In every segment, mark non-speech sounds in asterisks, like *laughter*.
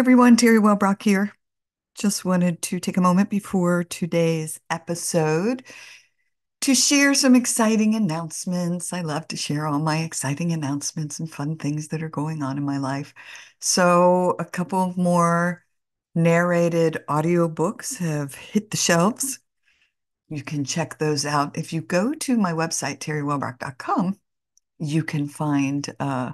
everyone, Teri Wellbrock here. Just wanted to take a moment before today's episode to share some exciting announcements. I love to share all my exciting announcements and fun things that are going on in my life. So, a couple more narrated audiobooks have hit the shelves. You can check those out. If you go to my website, teriwellbrock.com, you can find uh,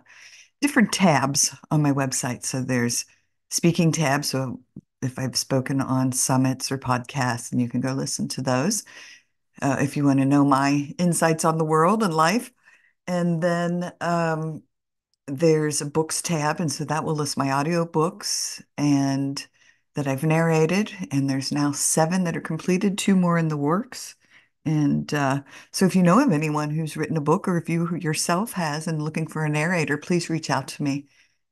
different tabs on my website. So there's speaking tab. So if I've spoken on summits or podcasts, and you can go listen to those uh, if you want to know my insights on the world and life. And then um, there's a books tab, and so that will list my audiobooks and that I've narrated. And there's now seven that are completed, two more in the works. And uh, so if you know of anyone who's written a book or if you yourself has and looking for a narrator, please reach out to me.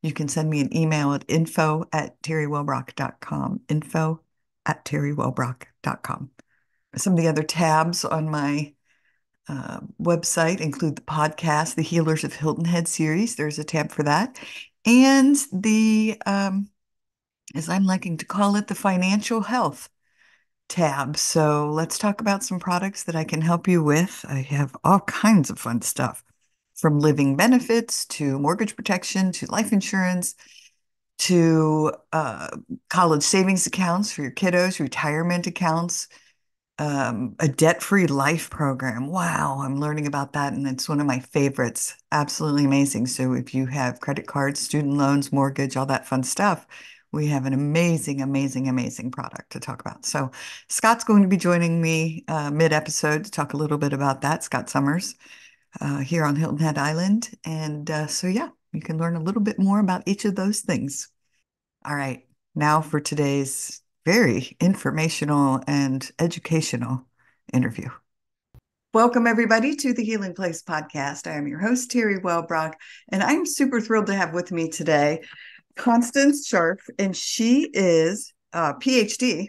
You can send me an email at info at teriwellbrock.com, info at teriwellbrock.com. Some of the other tabs on my uh, website include the podcast, the Healers of Hilton Head series. There's a tab for that. And the, um, as I'm liking to call it, the financial health tab. So let's talk about some products that I can help you with. I have all kinds of fun stuff from living benefits to mortgage protection to life insurance to uh, college savings accounts for your kiddos, retirement accounts, um, a debt-free life program. Wow, I'm learning about that, and it's one of my favorites. Absolutely amazing. So if you have credit cards, student loans, mortgage, all that fun stuff, we have an amazing, amazing, amazing product to talk about. So Scott's going to be joining me uh, mid-episode to talk a little bit about that. Scott Summers uh, here on Hilton Head Island, and uh, so yeah, you can learn a little bit more about each of those things. All right, now for today's very informational and educational interview. Welcome, everybody, to the Healing Place podcast. I am your host, Teri Wellbrock, and I'm super thrilled to have with me today Constance Scharff, and she is a PhD.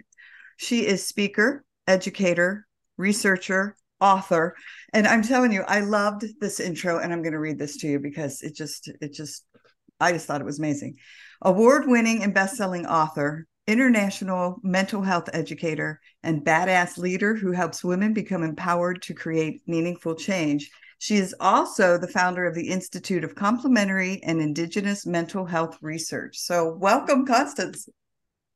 She is speaker, educator, researcher, author, and I'm telling you, I loved this intro, and I'm going to read this to you because it just, it just, I just thought it was amazing. Award-winning and best-selling author, international mental health educator, and badass leader who helps women become empowered to create meaningful change. She is also the founder of the Institute of Complementary and Indigenous Mental Health Research. So, welcome, Constance.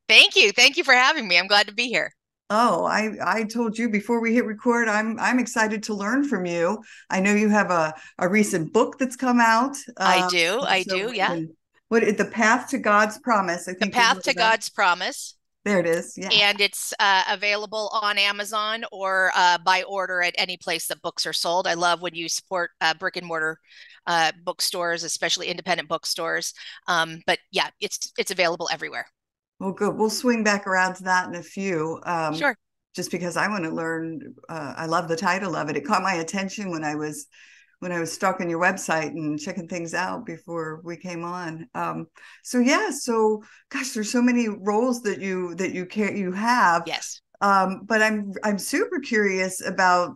Thank you. Thank you for having me. I'm glad to be here. Oh, I I told you before we hit record. I'm I'm excited to learn from you. I know you have a a recent book that's come out. I uh, do. I so do. Yeah. Can, what the path to God's promise? I think the path to God's promise. There it is. Yeah. And it's uh, available on Amazon or uh, by order at any place that books are sold. I love when you support uh, brick and mortar uh, bookstores, especially independent bookstores. Um, but yeah, it's it's available everywhere. Well, good. We'll swing back around to that in a few. Um, sure. Just because I want to learn, uh, I love the title of it. It caught my attention when I was when I was stalking your website and checking things out before we came on. Um, so yeah, so gosh, there's so many roles that you that you can you have. Yes. Um, but I'm I'm super curious about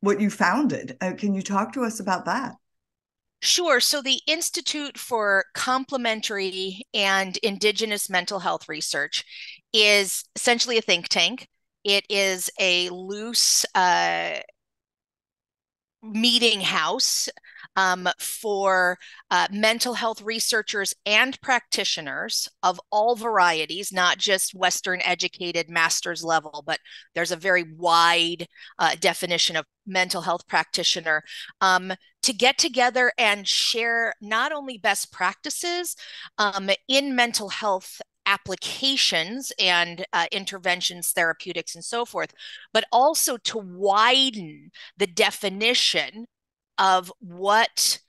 what you founded. Uh, can you talk to us about that? Sure. So, the Institute for Complementary and Indigenous Mental Health Research is essentially a think tank. It is a loose uh, meeting house um, for uh, mental health researchers and practitioners of all varieties, not just Western educated master's level, but there's a very wide uh, definition of mental health practitioner um, to get together and share not only best practices um, in mental health applications and uh, interventions, therapeutics, and so forth, but also to widen the definition of what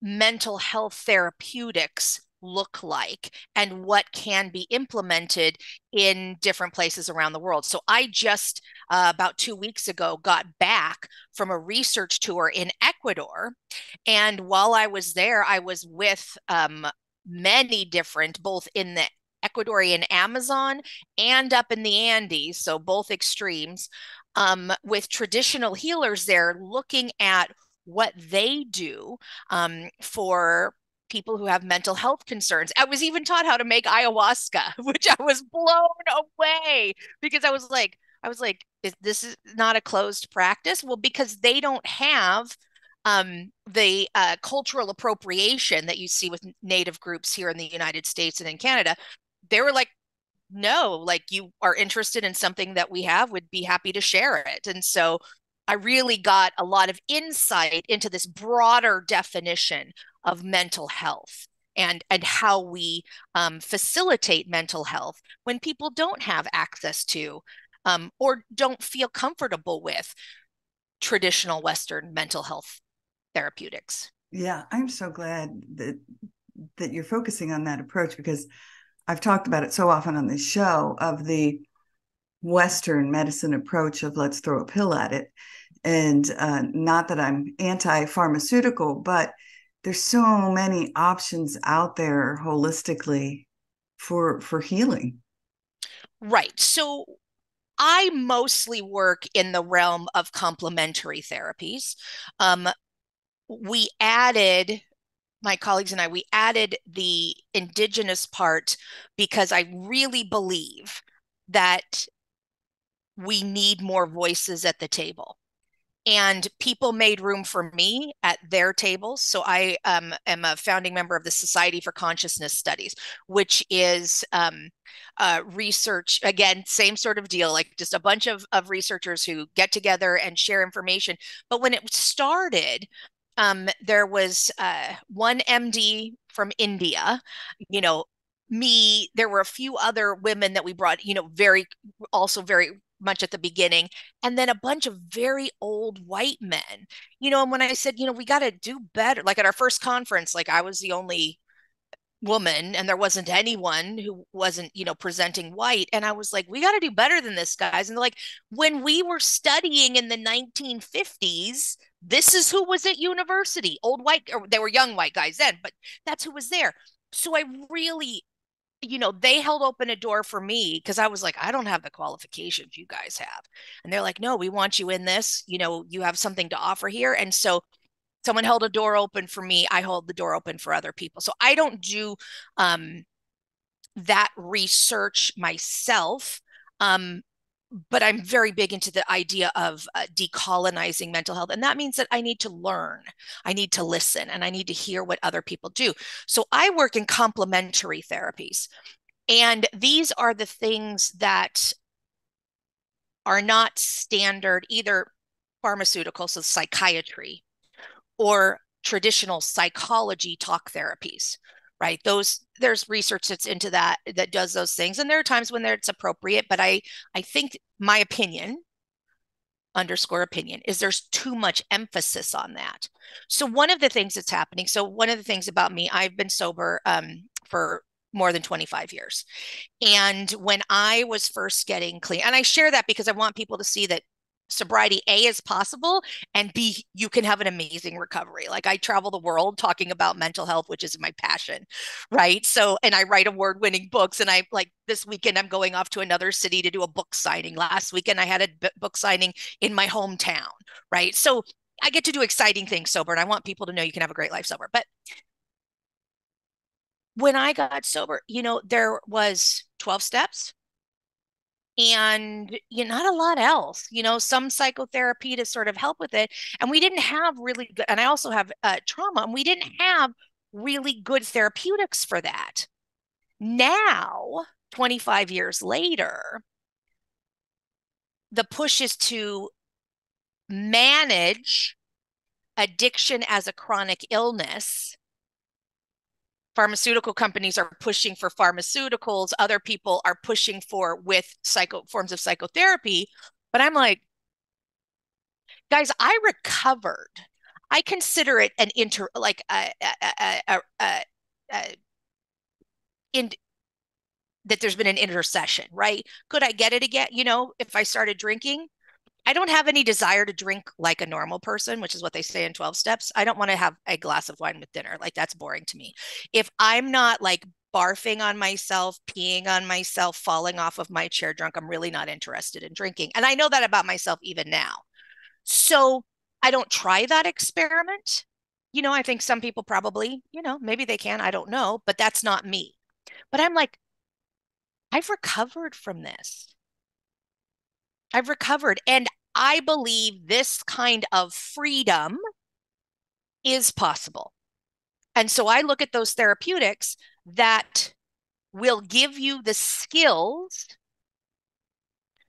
mental health therapeutics look like and what can be implemented in different places around the world. So I just uh, about 2 weeks ago got back from a research tour in Ecuador and while I was there I was with um, many different both in the Ecuadorian Amazon and up in the Andes, so both extremes, um, with traditional healers there looking at what they do um, for people who have mental health concerns. I was even taught how to make ayahuasca, *laughs* which I was blown away because I was like, I was like, is this is not a closed practice? Well, because they don't have um, the uh, cultural appropriation that you see with native groups here in the United States and in Canada. They were like, no, like you are interested in something that we have, would be happy to share it. And so I really got a lot of insight into this broader definition of mental health and and how we um, facilitate mental health when people don't have access to um, or don't feel comfortable with traditional Western mental health therapeutics. Yeah, I'm so glad that that you're focusing on that approach because I've talked about it so often on this show of the Western medicine approach of let's throw a pill at it. And uh, not that I'm anti pharmaceutical, but there's so many options out there holistically for for healing. Right. So I mostly work in the realm of complementary therapies. Um, we added my colleagues and I, we added the indigenous part because I really believe that we need more voices at the table. And people made room for me at their tables. So I um, am a founding member of the Society for Consciousness Studies, which is um, uh, research, again, same sort of deal, like just a bunch of, of researchers who get together and share information. But when it started, um, there was uh, one MD from India, you know, me, there were a few other women that we brought, you know, very, also very much at the beginning, and then a bunch of very old white men, you know. And when I said, you know, we got to do better, like at our first conference, like I was the only woman and there wasn't anyone who wasn't you know presenting white and i was like we got to do better than this guys and like when we were studying in the 1950s this is who was at university old white or they were young white guys then but that's who was there so i really you know they held open a door for me because i was like i don't have the qualifications you guys have. And they're like no we want you in this you know you have something to offer here. And so someone held a door open for me i hold the door open for other people. So i don't do um, that research myself um, but i'm very big into the idea of uh, decolonizing mental health and that means that i need to learn i need to listen and i need to hear what other people do. So i work in complementary therapies and these are the things that are not standard either pharmaceuticals so psychiatry or traditional psychology talk therapies right? Those there's research that's into that that does those things and there are times when it's appropriate but i i think my opinion underscore opinion is there's too much emphasis on that. So one of the things that's happening so one of the things about me i've been sober um, for more than 25 years. And when i was first getting clean and i share that because i want people to see that sobriety a is possible and b you can have an amazing recovery. Like i travel the world talking about mental health which is my passion right? So and i write award winning books and i like this weekend i'm going off to another city to do a book signing. Last weekend i had a book signing in my hometown right? So i get to do exciting things sober and i want people to know you can have a great life sober. But when i got sober you know there was 12 steps and you know, not a lot else you know some psychotherapy to sort of help with it and we didn't have really good and i also have uh, trauma and we didn't have really good therapeutics for that. Now 25 years later the push is to manage addiction as a chronic illness pharmaceutical companies are pushing for pharmaceuticals. Other people are pushing for with psycho forms of psychotherapy. But i'm like guys i recovered. I consider it an inter like a, a, a, a, in that there's been an intercession right? Could i get it again? You know if i started drinking I don't have any desire to drink like a normal person, which is what they say in 12 steps. I don't want to have a glass of wine with dinner. Like that's boring to me. If I'm not like barfing on myself, peeing on myself, falling off of my chair drunk, I'm really not interested in drinking. And I know that about myself even now. So I don't try that experiment. you know, I think some people probably, you know, maybe they can, I don't know, but that's not me. But I'm like, I've recovered from this. I've recovered. And I believe this kind of freedom is possible. And so I look at those therapeutics that will give you the skills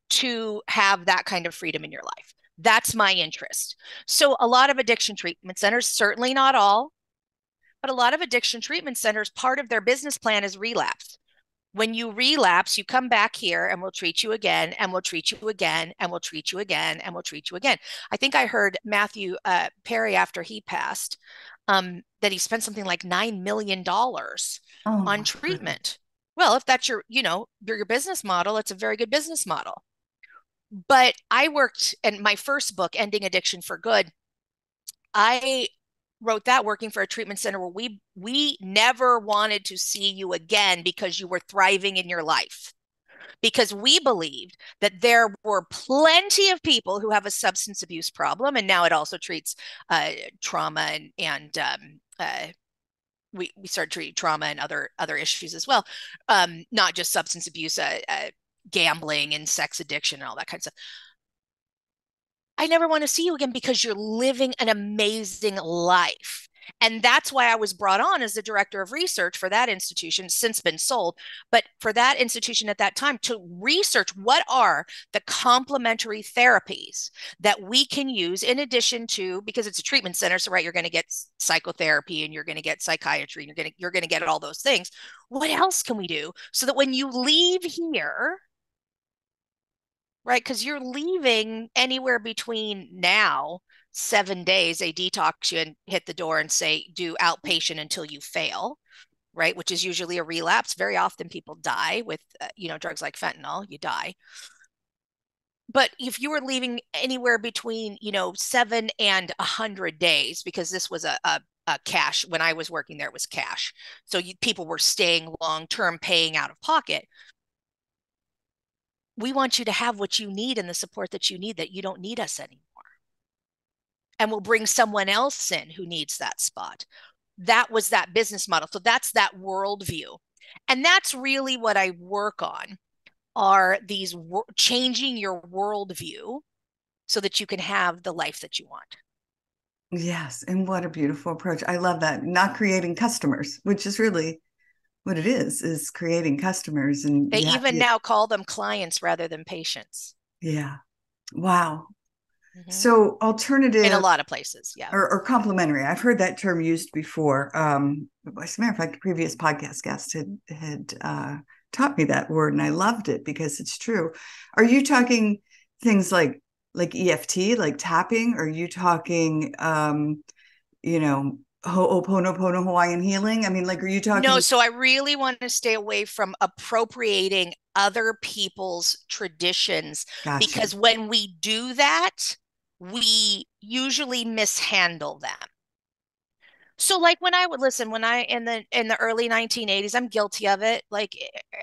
to have that kind of freedom in your life. That's my interest. So, a lot of addiction treatment centers, certainly not all, but a lot of addiction treatment centers, part of their business plan is relapse. When you relapse, you come back here and we'll treat you again, and we'll treat you again, and we'll treat you again, and we'll treat you again. I think I heard Matthew uh, Perry after he passed um, that he spent something like $9 million oh, on treatment. Well, if that's your, you know, your, your business model, it's a very good business model but I worked in my first book, Ending Addiction for Good. I wrote that working for a treatment center where we we never wanted to see you again because you were thriving in your life because we believed that there were plenty of people who have a substance abuse problem and now it also treats uh, trauma and and um, uh, we we started treating trauma and other other issues as well um, not just substance abuse uh, uh gambling and sex addiction and all that kind of stuff. I never want to see you again because you're living an amazing life. And that's why I was brought on as the director of research for that institution, since been sold. But for that institution at that time to research what are the complementary therapies that we can use in addition to, because it's a treatment center. So, right, you're going to get psychotherapy and you're going to get psychiatry and you're going to, you're going to get all those things. What else can we do so that when you leave here, right? Because you're leaving anywhere between now, seven days, they detox you and hit the door and say, do outpatient until you fail, right? Which is usually a relapse. Very often people die with, uh, you know, drugs like fentanyl, you die. But if you were leaving anywhere between, you know, seven and a hundred days, because this was a, a cash when I was working there, it was cash. So you, people were staying long term, paying out of pocket we want you to have what you need and the support that you need that you don't need us anymore. And we'll bring someone else in who needs that spot. That was that business model. So that's that worldview. And that's really what i work on are these wor- changing your worldview so that you can have the life that you want. Yes and what a beautiful approach. I love that. Not creating customers which is really what it is is creating customers and they even now call them clients rather than patients. Yeah. Wow. Mm-hmm. so alternative in a lot of places yeah. or, or, complementary i've heard that term used before. Um as a matter of fact a previous podcast guest had had uh, taught me that word and i loved it because it's true. Are you talking things like like eft like tapping? Are you talking um you know Ho'oponopono Hawaiian healing? I mean, like, are you talking? No, so I really want to stay away from appropriating other people's traditions gotcha. because when we do that, we usually mishandle them. So, like when I would listen, when I in the in the early 1980s, I'm guilty of it. Like,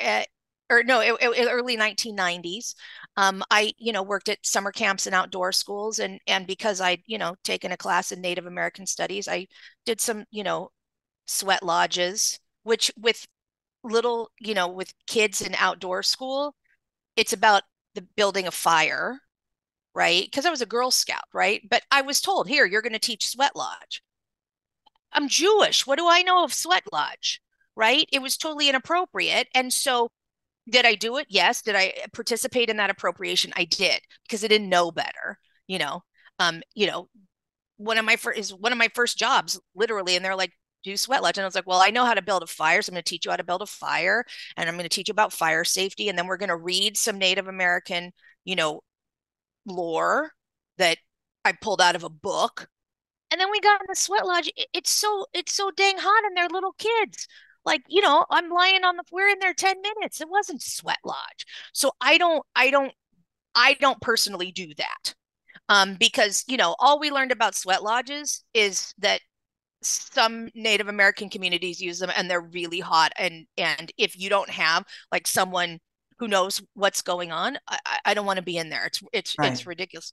uh, or no, it, it, early 1990s um, I, you know, worked at summer camps and outdoor schools, and and because I, you know, taken a class in Native American Studies, I did some, you know, sweat lodges, which with little, you know, with kids in outdoor school, it's about the building a fire, right? Because I was a Girl Scout, right? But I was told, here, you're going to teach sweat lodge. I'm Jewish. What do I know of sweat lodge? Right? It was totally inappropriate. And so did I do it? Yes. Did I participate in that appropriation? I did because I didn't know better. You know, um, you know, one of my first is one of my first jobs, literally, and they're like, "Do sweat lodge," and I was like, "Well, I know how to build a fire, so I'm going to teach you how to build a fire, and I'm going to teach you about fire safety, and then we're going to read some Native American, you know, lore that I pulled out of a book." And then we got in the sweat lodge. It's so it's so dang hot, and they're little kids like you know i'm lying on the we're in there 10 minutes. It wasn't sweat lodge. So i don't i don't i don't personally do that. Um because you know all we learned about sweat lodges is that some native american communities use them and they're really hot. And and if you don't have like someone who knows what's going on i, I don't want to be in there. It's it's right. it's ridiculous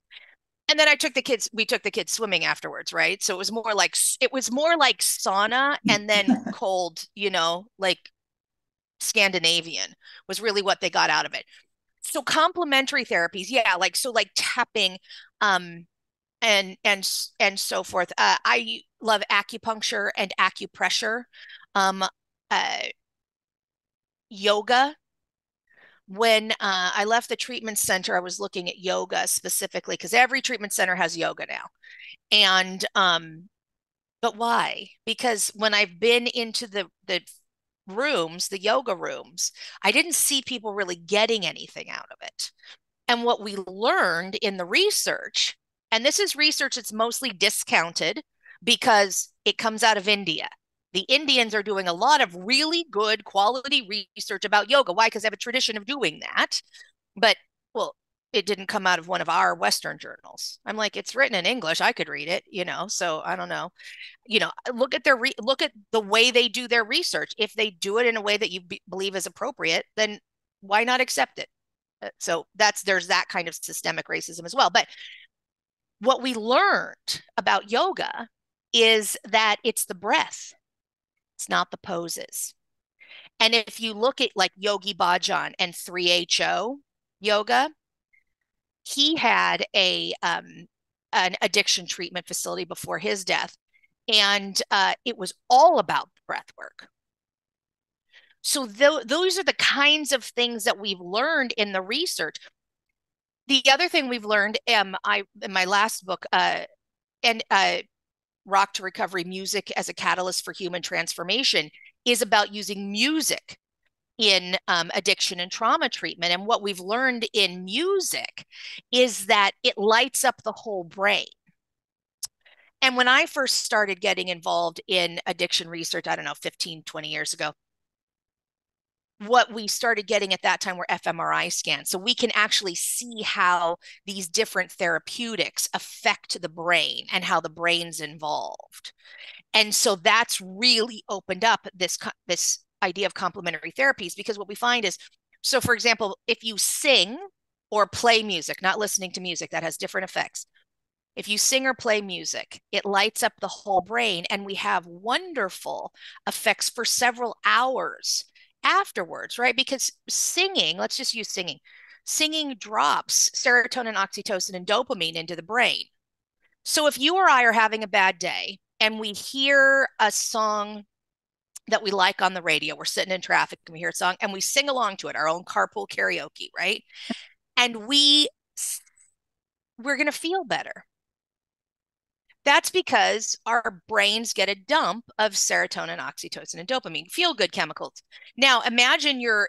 and then I took the kids. We took the kids swimming afterwards, right? So it was more like it was more like sauna and then *laughs* cold, you know, like Scandinavian was really what they got out of it. So complementary therapies, yeah, like so like tapping, um, and and and so forth. Uh, I love acupuncture and acupressure, um, uh, yoga when uh, I left the treatment center, I was looking at yoga specifically because every treatment center has yoga now. And um, but why? Because when I've been into the the rooms, the yoga rooms, I didn't see people really getting anything out of it. And what we learned in the research, and this is research that's mostly discounted because it comes out of India the Indians are doing a lot of really good quality research about yoga. Why? Because they have a tradition of doing that. But, well, it didn't come out of one of our Western journals. I'm like, it's written in English. I could read it, you know. So I don't know. You know, look at their re- look at the way they do their research. If they do it in a way that you be- believe is appropriate, then why not accept it? Uh, so that's there's that kind of systemic racism as well. But what we learned about yoga is that it's the breath it's not the poses. And if you look at like Yogi Bhajan and 3HO yoga, he had a um, an addiction treatment facility before his death, and uh, it was all about breath work. So th- those are the kinds of things that we've learned in the research. The other thing we've learned, um, I in my last book, uh, and uh, Rock to Recovery Music as a Catalyst for Human Transformation is about using music in um, addiction and trauma treatment. And what we've learned in music is that it lights up the whole brain. And when I first started getting involved in addiction research, I don't know, 15, 20 years ago, what we started getting at that time were fMRI scans. So we can actually see how these different therapeutics affect the brain and how the brain's involved. And so that's really opened up this this idea of complementary therapies because what we find is so for example, if you sing or play music, not listening to music that has different effects. If you sing or play music, it lights up the whole brain and we have wonderful effects for several hours afterwards, right? Because singing, let's just use singing, singing drops serotonin, oxytocin, and dopamine into the brain. So if you or I are having a bad day and we hear a song that we like on the radio, we're sitting in traffic and we hear a song and we sing along to it, our own carpool karaoke, right? And we we're going to feel better. That's because our brains get a dump of serotonin, oxytocin, and dopamine, feel good chemicals. Now, imagine you're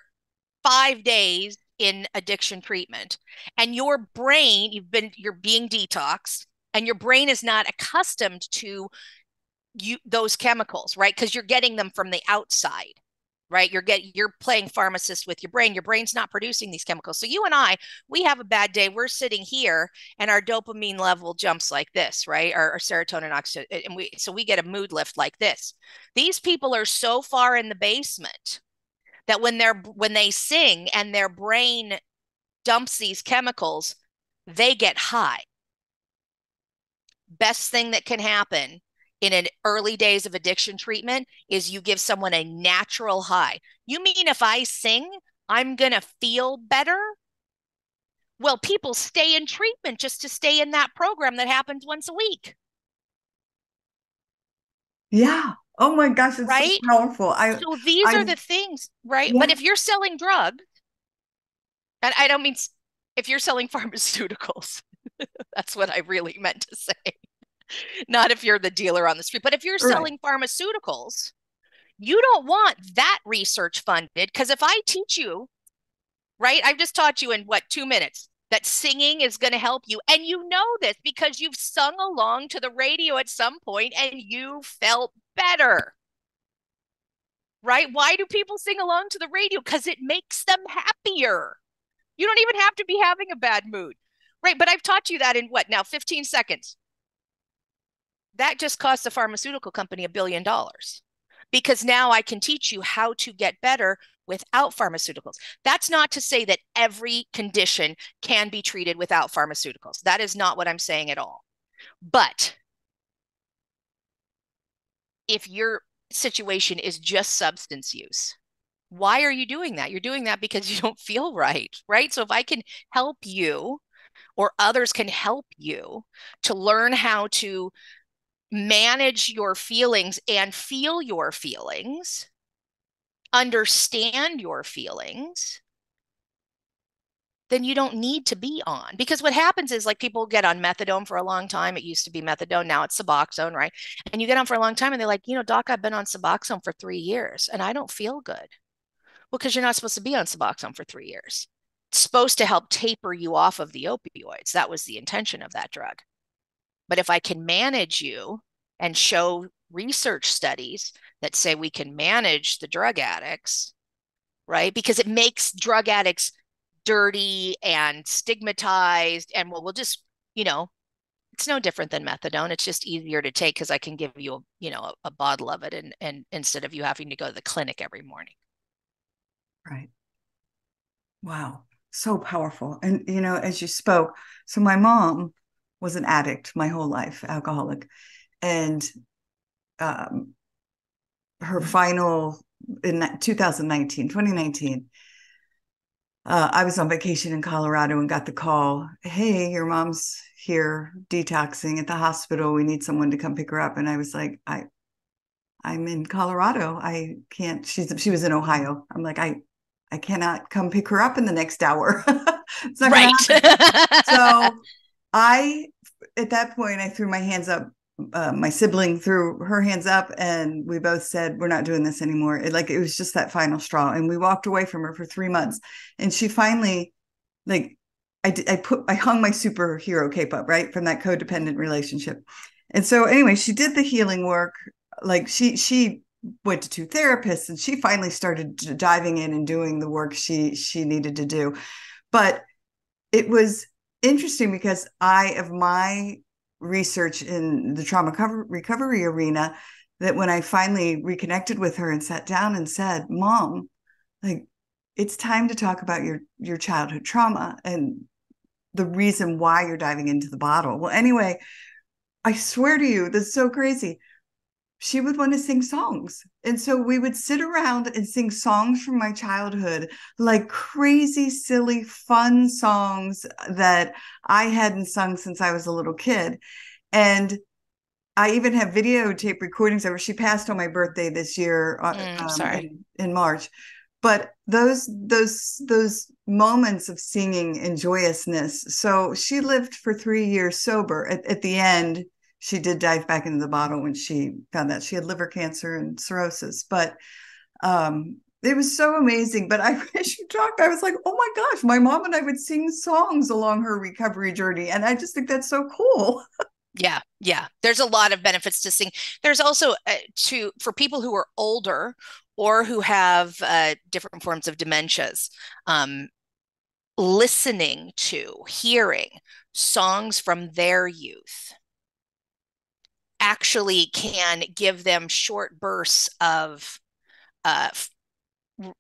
five days in addiction treatment and your brain, you've been, you're being detoxed and your brain is not accustomed to you those chemicals, right? Because you're getting them from the outside right? You're getting you're playing pharmacist with your brain. Your brain's not producing these chemicals. So you and i we have a bad day. We're sitting here and our dopamine level jumps like this right? Our, our serotonin oxytocin and we so we get a mood lift like this. These people are so far in the basement that when they're when they sing and their brain dumps these chemicals they get high. Best thing that can happen in an early days of addiction treatment is you give someone a natural high. You mean if I sing, I'm going to feel better? Well, people stay in treatment just to stay in that program that happens once a week. Yeah. Oh my gosh, it's right? so powerful. I, so these I, are the things, right? Yeah. But if you're selling drugs, and I don't mean if you're selling *laughs* pharmaceuticals, *laughs* that's what I really meant to say. Not if you're the dealer on the street. But if you're selling right. pharmaceuticals, you don't want that research funded because if I teach you, right, I've just taught you in what, two minutes that singing is going to help you. And you know this because you've sung along to the radio at some point and you felt better. Right? Why do people sing along to the radio? Because it makes them happier. You don't even have to be having a bad mood. Right. But I've taught you that in what now, 15 seconds that just cost the pharmaceutical company a billion dollars because now I can teach you how to get better without pharmaceuticals. That's not to say that every condition can be treated without pharmaceuticals. That is not what I'm saying at all. But if your situation is just substance use, why are you doing that? You're doing that because *laughs* you don't feel right, right? So if I can help you or others can help you to learn how to manage your feelings and feel your feelings, understand your feelings, then you don't need to be on. Because what happens is like people get on methadone for a long time. It used to be methadone, now it's Suboxone, right? And you get on for a long time and they're like, you know, doc, I've been on Suboxone for three years and I don't feel good. Well, because you're not supposed to be on Suboxone for three years. It's supposed to help taper you off of the opioids. That was the intention of that drug. But if I can manage you and show research studies that say we can manage the drug addicts, right? Because it makes drug addicts dirty and stigmatized. And well, we'll just, you know, it's no different than methadone. It's just easier to take because I can give you, a, you know, a, a bottle of it, and and instead of you having to go to the clinic every morning. Right. Wow, so powerful. And you know, as you spoke, so my mom was an addict my whole life, alcoholic, and um, her final in 2019, 2019 uh, I was on vacation in Colorado and got the call, "Hey, your mom's here detoxing at the hospital. We need someone to come pick her up." And I was like, "I, I'm in Colorado. I can't." She's she was in Ohio. I'm like, I, I cannot come pick her up in the next hour. *laughs* it's not right. so, I at that point I threw my hands up uh, my sibling threw her hands up and we both said we're not doing this anymore. It, like it was just that final straw and we walked away from her for three months. And she finally like I, I put i hung my superhero cape up right from that codependent relationship. And so anyway she did the healing work. Like she she went to two therapists and she finally started diving in and doing the work she she needed to do. But it was interesting because i of my research in the trauma recovery arena that when I finally reconnected with her and sat down and said, "Mom, like it's time to talk about your your childhood trauma and the reason why you're diving into the bottle." Well, anyway, I swear to you, that's so crazy she would want to sing songs. And so we would sit around and sing songs from my childhood, like crazy, silly, fun songs that I hadn't sung since I was a little kid. And I even have videotape recordings of her. She passed on my birthday this year. Uh, mm, um, sorry. In, in March. But those those those moments of singing and joyousness. So she lived for three years sober. At, at the end, she did dive back into the bottle when she found that she had liver cancer and cirrhosis. But um, it was so amazing. But I, *laughs* as you talked, I was like, oh my gosh, my mom and I would sing songs along her recovery journey. And I just think that's so cool. yeah yeah there's a lot of benefits to sing there's also uh, to for people who are older or who have uh, different forms of dementias um, listening to hearing songs from their youth actually can give them short bursts of uh,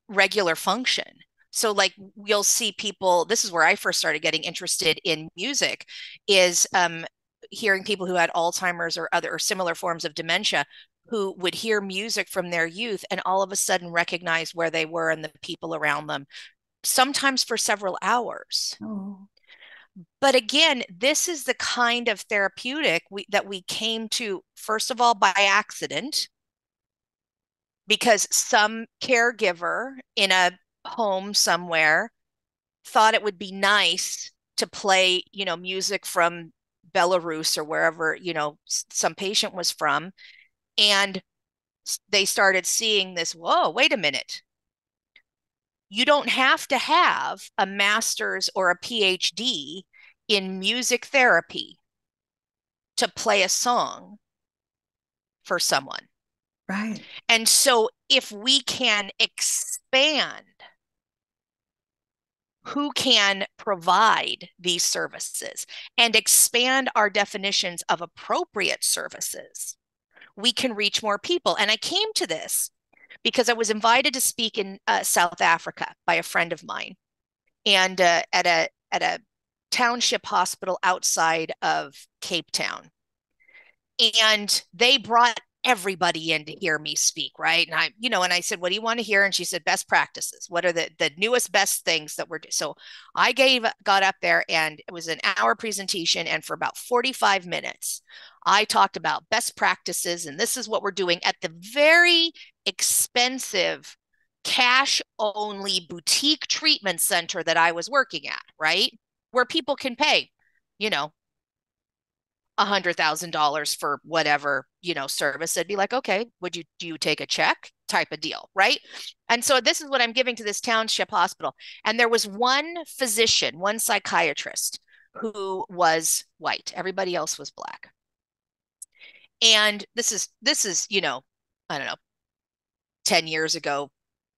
regular function. So, like, you'll see people. This is where I first started getting interested in music, is um, hearing people who had Alzheimer's or other or similar forms of dementia who would hear music from their youth and all of a sudden recognize where they were and the people around them, sometimes for several hours. Oh. But again, this is the kind of therapeutic we, that we came to, first of all, by accident, because some caregiver in a home somewhere thought it would be nice to play, you know, music from Belarus or wherever, you know, some patient was from. And they started seeing this, whoa, wait a minute you don't have to have a master's or a PhD in music therapy to play a song for someone. Right. And so if we can expand who can provide these services and expand our definitions of appropriate services, we can reach more people. And I came to this because I was invited to speak in uh, South Africa by a friend of mine, and uh, at a at a township hospital outside of Cape Town, and they brought everybody in to hear me speak, right? And I, you know, and I said, "What do you want to hear?" And she said, "Best practices. What are the the newest best things that we're doing?" So I gave got up there, and it was an hour presentation, and for about forty five minutes, I talked about best practices, and this is what we're doing at the very expensive cash only boutique treatment center that I was working at, right? Where people can pay, you know, a hundred thousand dollars for whatever you know service. It'd be like okay would you do you take a check? type of deal right? And so this is what i'm giving to this township hospital. And there was one physician one psychiatrist who was white. Everybody else was black. And this is this is you know i don't know 10 years ago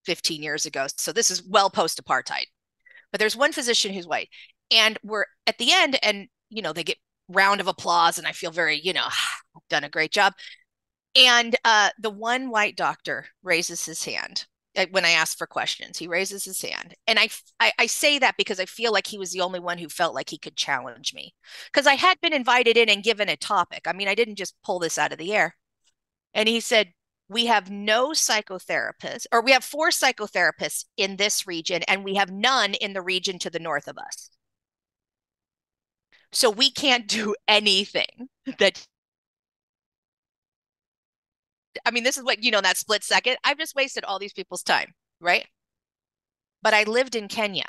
15 years ago so this is well post apartheid but there's one physician who's white and we're at the end and you know they get round of applause and I feel very, you know, I've *sighs* done a great job. And uh, the one white doctor raises his hand uh, when I ask for questions. He raises his hand, and I, I, I say that because I feel like he was the only one who felt like he could challenge me because I had been invited in and given a topic. I mean, I didn't just pull this out of the air. And he said, "We have no psychotherapists, or we have four psychotherapists in this region, and we have none in the region to the north of us." So we can't do *laughs* anything that I mean, this is what, you know, that split second. I've just wasted all these people's time, right? But I lived in Kenya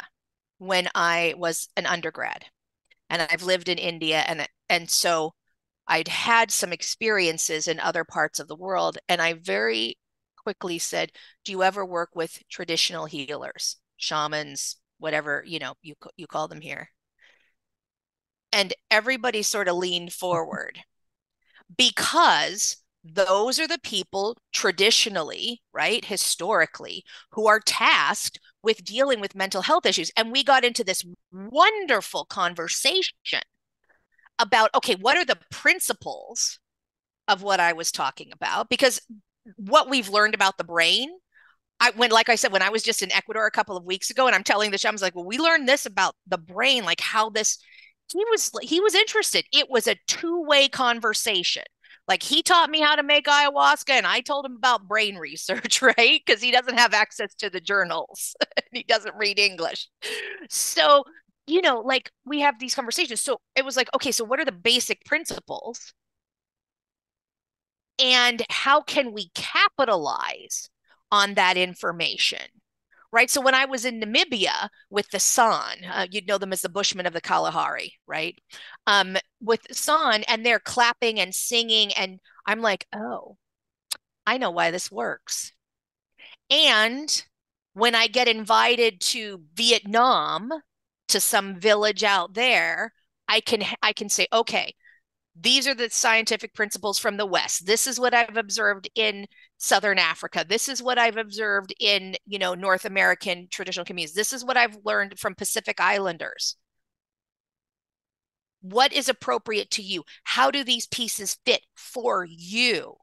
when I was an undergrad. And I've lived in India and and so I'd had some experiences in other parts of the world and I very quickly said, "Do you ever work with traditional healers, shamans, whatever, you know, you you call them here?" and everybody sort of leaned *laughs* forward because those are the people traditionally, right, historically, who are tasked with dealing with mental health issues. And we got into this wonderful conversation about okay, what are the principles of what I was talking about? Because what we've learned about the brain I when like I said when I was just in Ecuador a couple of weeks ago and I'm telling the shamans like well we learned this about the brain like how this he was he was interested. It was a two-way conversation. Like he taught me how to make ayahuasca and I told him about brain research, *laughs* right? Because he doesn't have access to the journals. And *laughs* he doesn't read English. So, you know, like we have these conversations. So it was like, okay, so what are the basic principles? And how can we capitalize on that information? right? So when I was in Namibia with the San, uh, you'd know them as the Bushmen of the Kalahari, right? Um, with San, and they're clapping and singing, and I'm like, oh, I know why this works. And when I get invited to Vietnam, to some village out there, I can I can say, okay, these are the scientific principles from the West. This is what I've observed in Southern Africa. This is what I've observed in, you know, North American traditional communities. This is what I've learned from Pacific Islanders. What is appropriate to you? How do these pieces fit for you?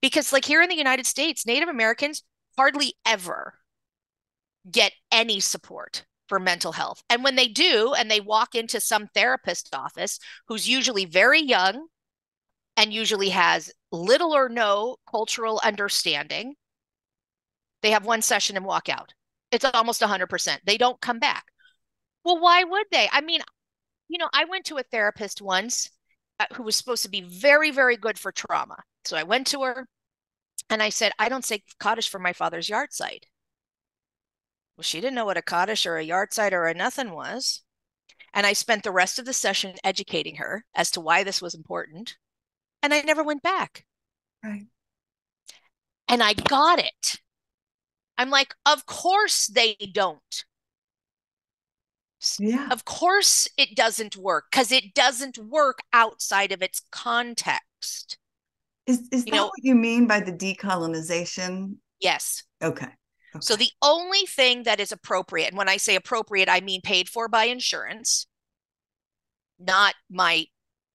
Because, like here in the United States, Native Americans hardly ever get any support for mental health. And when they do, and they walk into some therapist's office who's usually very young and usually has little or no cultural understanding, they have one session and walk out. It's almost 100%. They don't come back. Well, why would they? I mean, you know, I went to a therapist once uh, who was supposed to be very, very good for trauma. So I went to her and I said, I don't say Kaddish for my father's yahrzeit. Well, she didn't know what a Kaddish or a yahrzeit or a nothing was. And I spent the rest of the session educating her as to why this was important. And I never went back. Right. And I got it. I'm like, of course they don't. Yeah. Of course it doesn't work because it doesn't work outside of its context. Is, is you that know, what you mean by the decolonization? Yes. Okay. Okay. So the only thing that is appropriate, and when I say appropriate, I mean paid for by insurance, not my,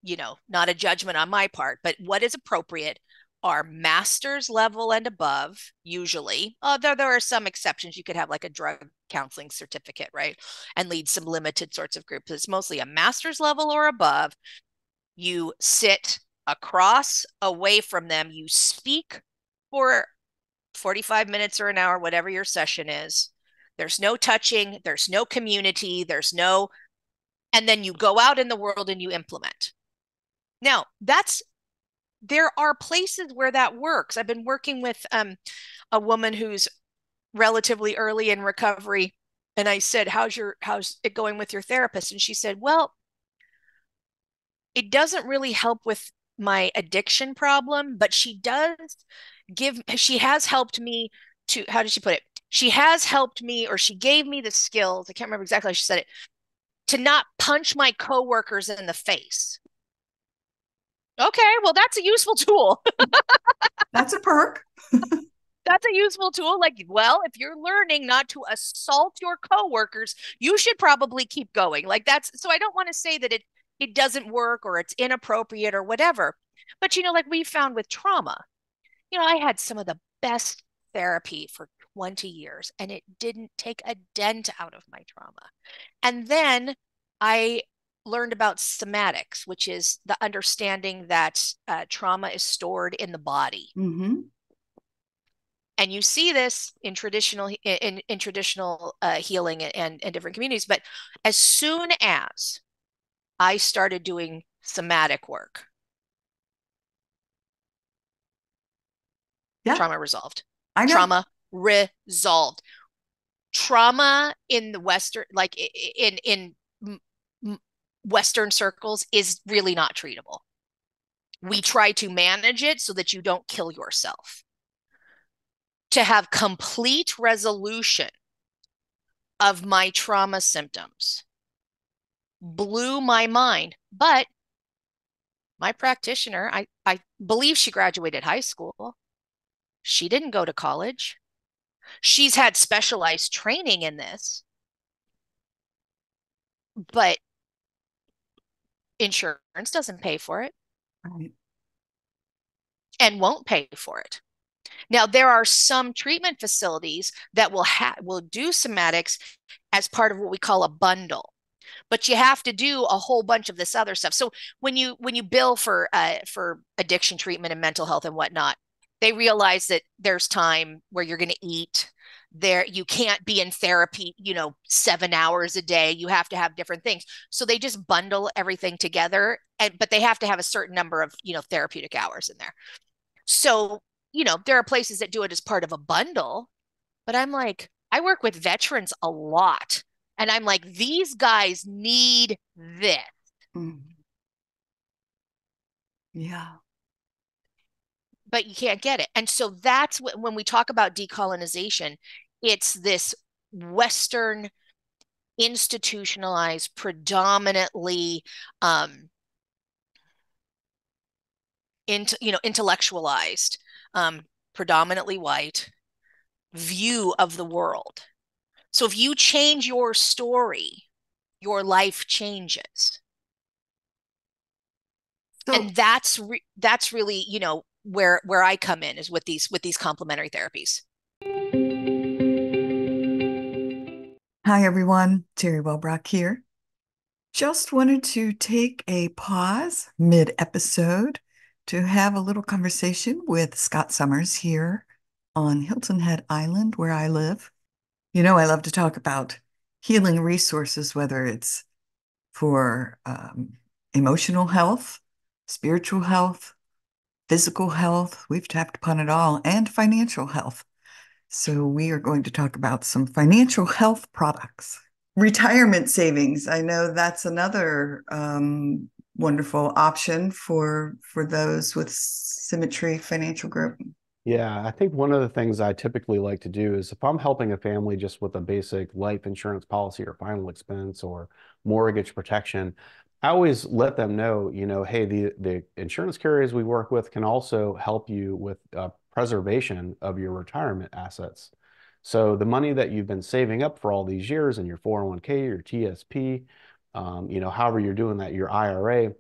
you know, not a judgment on my part, but what is appropriate are master's level and above, usually. although there, there are some exceptions. You could have like a drug counseling certificate, right? And lead some limited sorts of groups. It's mostly a master's level or above. You sit across away from them, you speak for 45 minutes or an hour, whatever your session is. There's no touching, there's no community, there's no, and then you go out in the world and you implement. Now, that's there are places where that works. I've been working with um, a woman who's relatively early in recovery, and I said, "How's your how's it going with your therapist?" And she said, "Well, it doesn't really help with my addiction problem, but she does give. She has helped me to. How did she put it? She has helped me, or she gave me the skills. I can't remember exactly how she said it." To not punch my coworkers in the face Okay, well, that's a useful tool. *laughs* that's a perk. *laughs* that's a useful tool. Like, well, if you're learning not to assault your coworkers, you should probably keep going. Like that's so I don't want to say that it it doesn't work or it's inappropriate or whatever. But you know, like we found with trauma, you know, I had some of the best therapy for 20 years and it didn't take a dent out of my trauma. And then I learned about somatics, which is the understanding that uh, trauma is stored in the body. Mm-hmm. And you see this in traditional in, in traditional uh, healing and, and different communities. But as soon as I started doing somatic work, yeah. trauma resolved. I know. Trauma resolved. Trauma in the Western, like in in Western circles is really not treatable. We try to manage it so that you don't kill yourself. To have complete resolution of my trauma symptoms blew my mind. But my practitioner, I, I believe she graduated high school. She didn't go to college. She's had specialized training in this. But insurance doesn't pay for it right. and won't pay for it. Now there are some treatment facilities that will have will do somatics as part of what we call a bundle. But you have to do a whole bunch of this other stuff. So when you when you bill for uh, for addiction treatment and mental health and whatnot, they realize that there's time where you're going to eat, there you can't be in therapy you know seven hours a day. You have to have different things. So they just bundle everything together and but they have to have a certain number of you know therapeutic hours in there. So you know there are places that do it as part of a bundle but i'm like i work with veterans a lot and i'm like these guys need this. Mm. yeah but you can't get it. And so that's what, when we talk about decolonization, it's this Western institutionalized, predominantly um, into you know intellectualized, um, predominantly white view of the world. So if you change your story, your life changes. So, and that's re- that's really you know where where I come in is with these with these complementary therapies. Hi everyone, Teri Wellbrock here. Just wanted to take a pause mid episode to have a little conversation with Scott Summers here on Hilton Head Island, where I live. You know, I love to talk about healing resources, whether it's for um, emotional health, spiritual health, physical health, we've tapped upon it all, and financial health. So, we are going to talk about some financial health products. Retirement savings. I know that's another um, wonderful option for for those with Symmetry Financial Group. Yeah, I think one of the things I typically like to do is if I'm helping a family just with a basic life insurance policy or final expense or mortgage protection, I always let them know, you know, hey, the the insurance carriers we work with can also help you with uh, preservation of your retirement assets. So the money that you've been saving up for all these years in your 401k, your TSP, um, you know, however you're doing that, your IRA,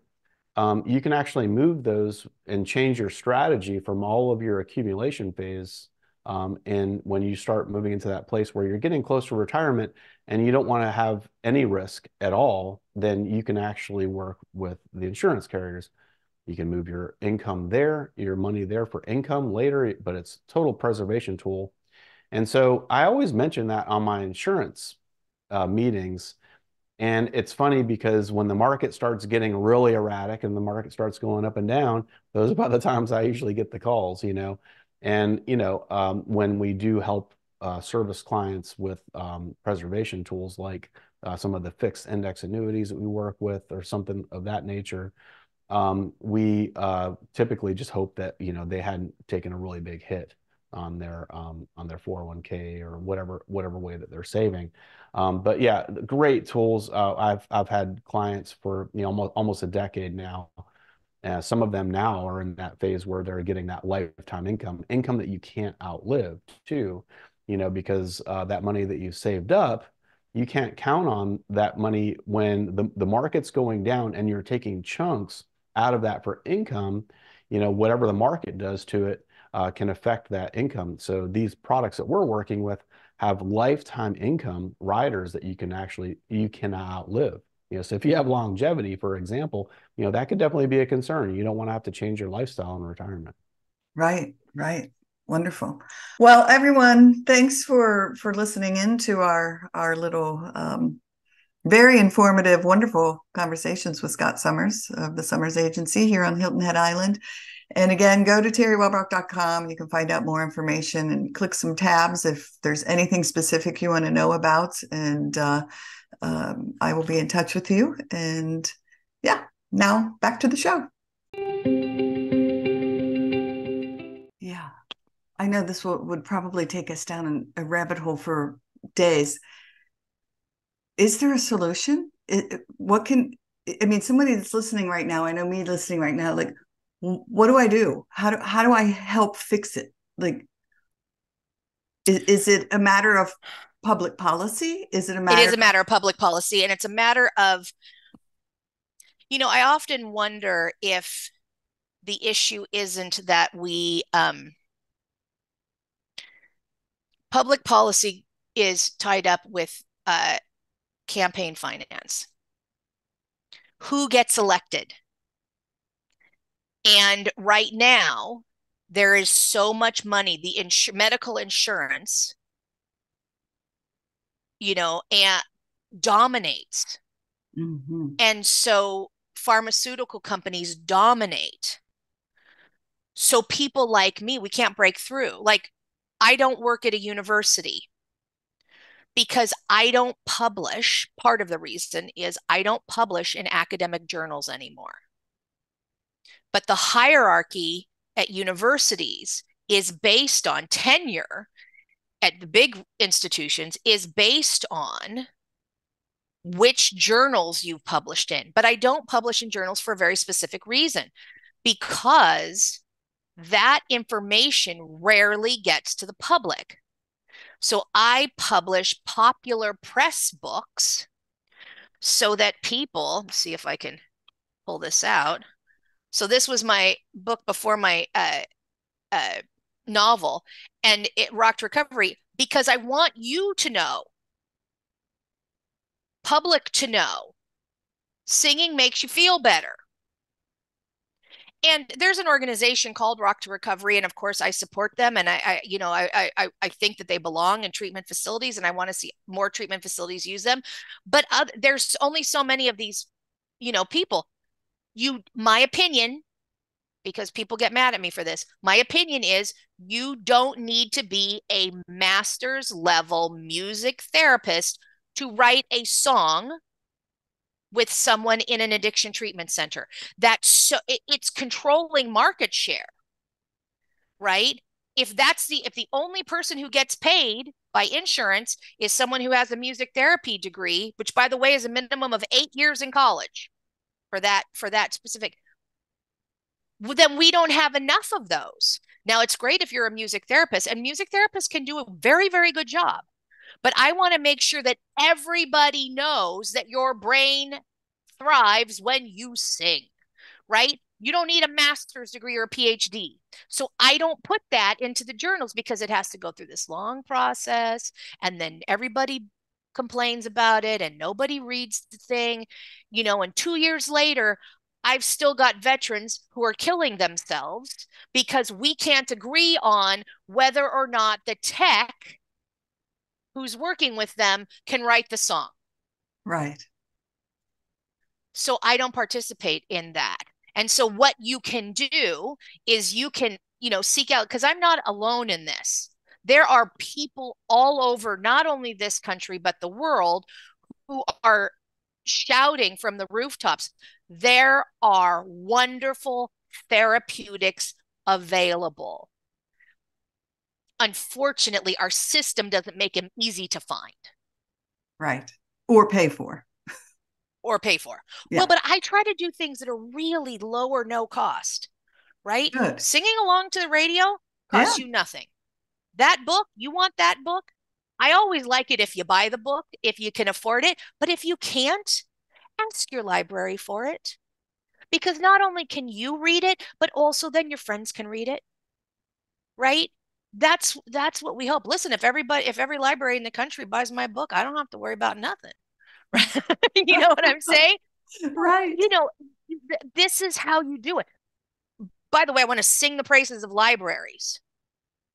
um, you can actually move those and change your strategy from all of your accumulation phase. Um, and when you start moving into that place where you're getting close to retirement and you don't want to have any risk at all, then you can actually work with the insurance carriers. You can move your income there, your money there for income later, but it's total preservation tool. And so I always mention that on my insurance uh, meetings and it's funny because when the market starts getting really erratic and the market starts going up and down, those are about the times I usually get the calls, you know. And, you know, um, when we do help uh, service clients with um, preservation tools like uh, some of the fixed index annuities that we work with or something of that nature, um, we uh, typically just hope that, you know, they hadn't taken a really big hit on their on their 401k or whatever whatever way that they're saving. But yeah, great tools. I've I've had clients for you know almost almost a decade now. Uh, some of them now are in that phase where they're getting that lifetime income, income that you can't outlive too, you know, because uh, that money that you saved up, you can't count on that money when the, the market's going down and you're taking chunks out of that for income, you know, whatever the market does to it, uh, can affect that income. So these products that we're working with have lifetime income riders that you can actually you cannot outlive. You know, so if you have longevity, for example, you know that could definitely be a concern. You don't want to have to change your lifestyle in retirement. Right, right. Wonderful. Well, everyone, thanks for for listening in to our our little um, very informative, wonderful conversations with Scott Summers of the Summers Agency here on Hilton Head Island. And again, go to teriwellbrock.com. You can find out more information and click some tabs if there's anything specific you want to know about. And uh, um, I will be in touch with you. And yeah, now back to the show. Yeah, I know this will, would probably take us down a rabbit hole for days. Is there a solution? What can I mean? Somebody that's listening right now, I know me listening right now, like, what do I do? How do how do I help fix it? Like, is, is it a matter of public policy? Is it a matter? It is a matter of public policy, and it's a matter of, you know, I often wonder if the issue isn't that we um, public policy is tied up with uh, campaign finance. Who gets elected? And right now, there is so much money, the ins- medical insurance, you know, and dominates. Mm-hmm. And so pharmaceutical companies dominate. So people like me, we can't break through. Like, I don't work at a university because I don't publish. Part of the reason is I don't publish in academic journals anymore. But the hierarchy at universities is based on tenure at the big institutions is based on which journals you've published in. But I don't publish in journals for a very specific reason because that information rarely gets to the public. So I publish popular press books so that people see if I can pull this out. So this was my book before my uh, uh, novel, and it rocked recovery because I want you to know, public to know, singing makes you feel better. And there's an organization called Rock to Recovery, and of course I support them, and I, I you know, I, I, I think that they belong in treatment facilities, and I want to see more treatment facilities use them. But other, there's only so many of these, you know, people you my opinion because people get mad at me for this. My opinion is you don't need to be a master's level music therapist to write a song with someone in an addiction treatment center. That's so it, it's controlling market share. Right? If that's the if the only person who gets paid by insurance is someone who has a music therapy degree, which by the way is a minimum of 8 years in college for that for that specific then we don't have enough of those now it's great if you're a music therapist and music therapists can do a very very good job but i want to make sure that everybody knows that your brain thrives when you sing right? You don't need a master's degree or a PhD. So I don't put that into the journals because it has to go through this long process and then everybody complains about it and nobody reads the thing, you know, and 2 years later I've still got veterans who are killing themselves because we can't agree on whether or not the tech who's working with them can write the song. Right. So I don't participate in that. And so what you can do is you can, you know, seek out because I'm not alone in this. There are people all over not only this country but the world who are shouting from the rooftops there are wonderful therapeutics available. Unfortunately, our system doesn't make them easy to find. Right. Or pay for. or pay for. Yeah. Well, but I try to do things that are really low or no cost, right? Good. Singing along to the radio costs yeah. you nothing. That book, you want that book? I always like it if you buy the book, if you can afford it. But if you can't, ask your library for it. Because not only can you read it, but also then your friends can read it. Right? That's that's what we hope. Listen, if everybody if every library in the country buys my book, I don't have to worry about nothing. *laughs* you know what I'm saying? Right. You know, th- this is how you do it. By the way, I want to sing the praises of libraries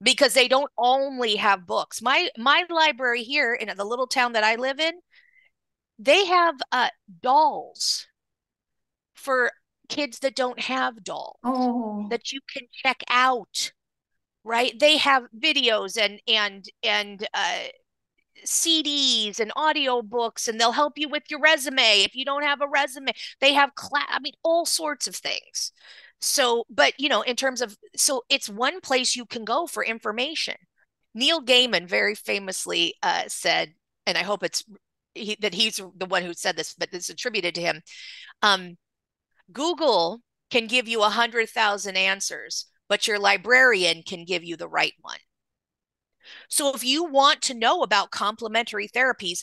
because they don't only have books. My my library here in the little town that I live in, they have uh, dolls for kids that don't have dolls oh. that you can check out right they have videos and and and uh, CDs and audio books and they'll help you with your resume if you don't have a resume they have class I mean all sorts of things so but you know in terms of so it's one place you can go for information Neil Gaiman very famously uh, said and I hope it's he, that he's the one who said this, but it's attributed to him. Um, Google can give you a hundred thousand answers, but your librarian can give you the right one. So if you want to know about complementary therapies,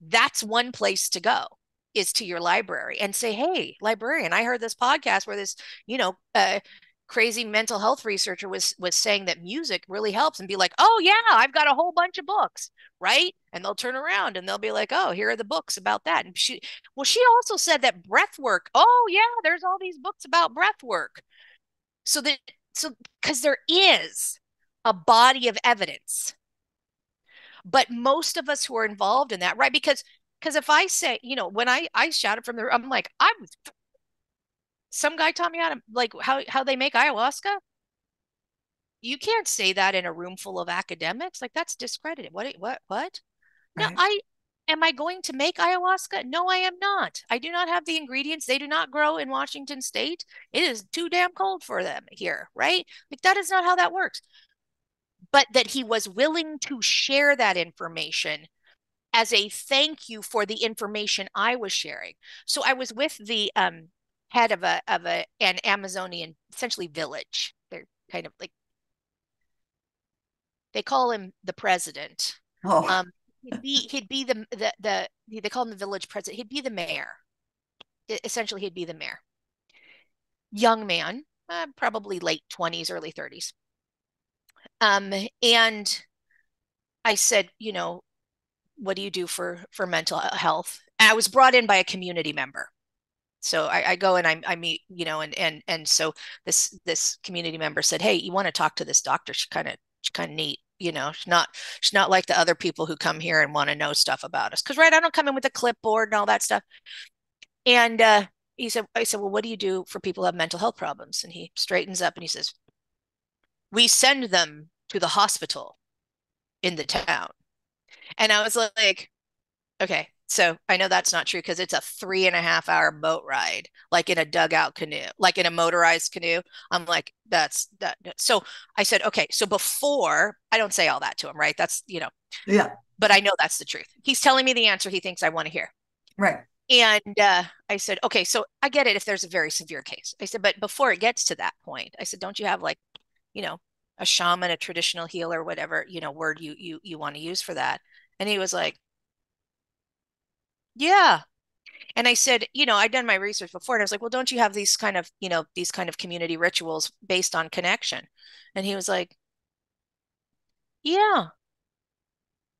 that's one place to go is to your library and say, "Hey, librarian, I heard this podcast where this, you know, uh, crazy mental health researcher was was saying that music really helps and be like oh yeah i've got a whole bunch of books right? And they'll turn around and they'll be like oh here are the books about that and she well she also said that breath work oh yeah there's all these books about breath work. So that so because there is a body of evidence but most of us who are involved in that right? Because because if i say you know when i i shouted from the i'm like i was some guy taught me how to like how how they make ayahuasca. You can't say that in a room full of academics. Like that's discredited. What what what? Right. No, I am I going to make ayahuasca? No, I am not. I do not have the ingredients. They do not grow in Washington state. It is too damn cold for them here, right? Like that is not how that works. But that he was willing to share that information as a thank you for the information I was sharing. So I was with the um head of a of a an Amazonian essentially village. They're kind of like they call him the president. Oh. Um, he'd be he'd be the the the they call him the village president. He'd be the mayor. Essentially, he'd be the mayor. Young man, uh, probably late twenties, early thirties. Um, and I said, you know, what do you do for for mental health? And I was brought in by a community member. So I, I, go and I, I meet you know and and and so this this community member said hey you want to talk to this doctor? She kind of she's kind of neat you know? She's not she's not like the other people who come here and want to know stuff about us. Because right i don't come in with a clipboard and all that stuff. And uh he said i said well what do you do for people who have mental health problems? And he straightens up and he says we send them to the hospital in the town and i was like okay so I know that's not true because it's a three and a half hour boat ride, like in a dugout canoe, like in a motorized canoe. I'm like, that's that. So I said, okay. So before I don't say all that to him, right? That's, you know, yeah. But I know that's the truth. He's telling me the answer he thinks I want to hear. Right. And uh, I said, okay, so I get it if there's a very severe case. I said, but before it gets to that point, I said, don't you have like, you know, a shaman, a traditional healer, whatever, you know, word you you you want to use for that? And he was like, yeah. And I said, you know, I'd done my research before and I was like, well, don't you have these kind of, you know, these kind of community rituals based on connection? And he was like, yeah.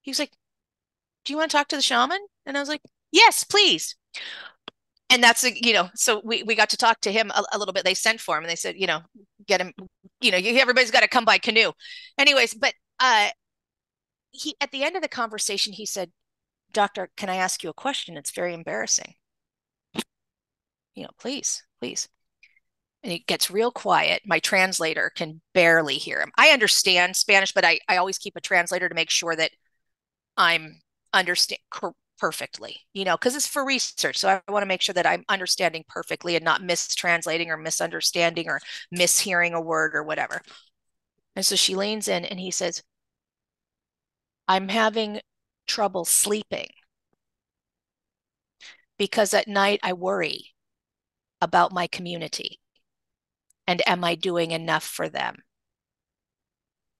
He was like, do you want to talk to the shaman? And I was like, yes, please. And that's, you know, so we, we got to talk to him a, a little bit. They sent for him and they said, you know, get him, you know, everybody's got to come by canoe. Anyways, but uh, he, at the end of the conversation, he said, doctor, can I ask you a question? It's very embarrassing. You know, please, please. And it gets real quiet. My translator can barely hear him. I understand Spanish, but I, I always keep a translator to make sure that I'm understand perfectly, you know, because it's for research. So I want to make sure that I'm understanding perfectly and not mistranslating or misunderstanding or mishearing a word or whatever. And so she leans in and he says, I'm having trouble sleeping because at night I worry about my community and am I doing enough for them?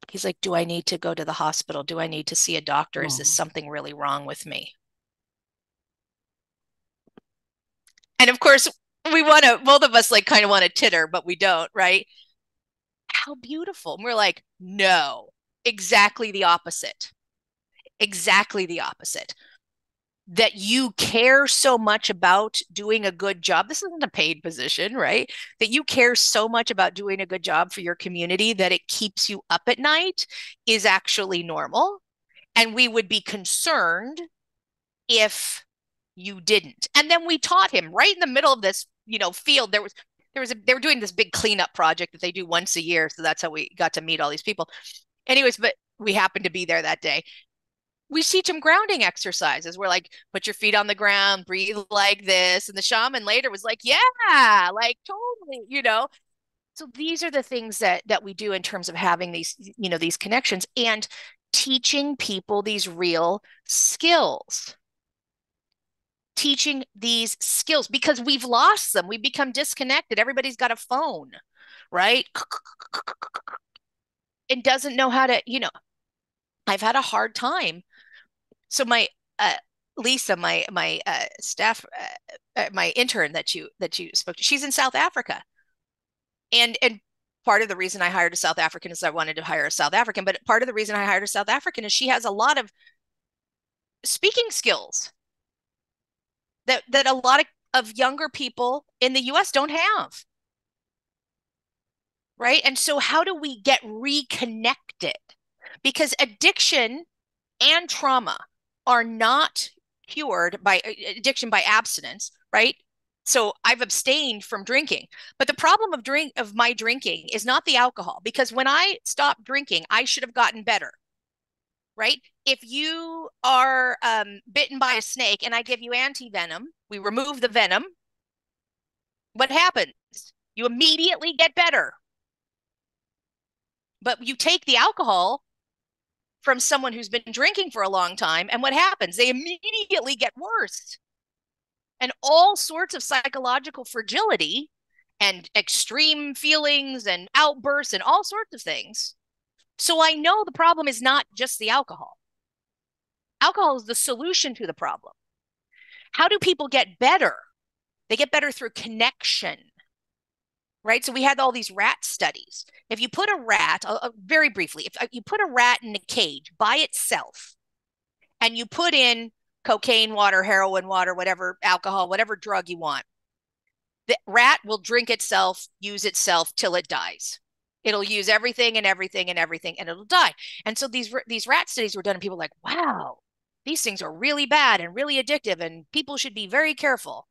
He's like, Do I need to go to the hospital? Do I need to see a doctor? Is this something really wrong with me? And of course, we want to, both of us like kind of want to titter, but we don't, right? How beautiful. And we're like, No, exactly the opposite exactly the opposite that you care so much about doing a good job. This isn't a paid position, right? That you care so much about doing a good job for your community that it keeps you up at night is actually normal. And we would be concerned if you didn't. And then we taught him right in the middle of this, you know, field. There was there was a, they were doing this big cleanup project that they do once a year. So that's how we got to meet all these people. Anyways, but we happened to be there that day we teach him grounding exercises. We're like, put your feet on the ground, breathe like this. And the shaman later was like, yeah, like totally, you know. So these are the things that that we do in terms of having these, you know, these connections and teaching people these real skills. Teaching these skills because we've lost them. We've become disconnected. Everybody's got a phone, right? *clears throat* And doesn't know how to, you know, I've had a hard time so my uh, Lisa, my my uh, staff, uh, uh, my intern that you that you spoke to, she's in South Africa, and and part of the reason I hired a South African is I wanted to hire a South African, but part of the reason I hired a South African is she has a lot of speaking skills that that a lot of, of younger people in the US don't have. Right? And so how do we get reconnected? Because addiction and trauma are not cured by addiction by abstinence, right? So I've abstained from drinking. But the problem of drink of my drinking is not the alcohol because when I stopped drinking, I should have gotten better. Right? If you are um, bitten by a snake and I give you anti-venom, we remove the venom. What happens? You immediately get better. But you take the alcohol from someone who's been drinking for a long time. And what happens? They immediately get worse. And all sorts of psychological fragility and extreme feelings and outbursts and all sorts of things. So I know the problem is not just the alcohol. Alcohol is the solution to the problem. How do people get better? They get better through connection right? So we had all these rat studies. If you put a rat, uh, uh very briefly, if uh, you put a rat in a cage by itself and you put in cocaine water, heroin water, whatever alcohol, whatever drug you want, the rat will drink itself, use itself till it dies. It'll use everything and everything and everything and it'll die. And so these these rat studies were done and people were like, "Wow, these things are really bad and really addictive and people should be very careful."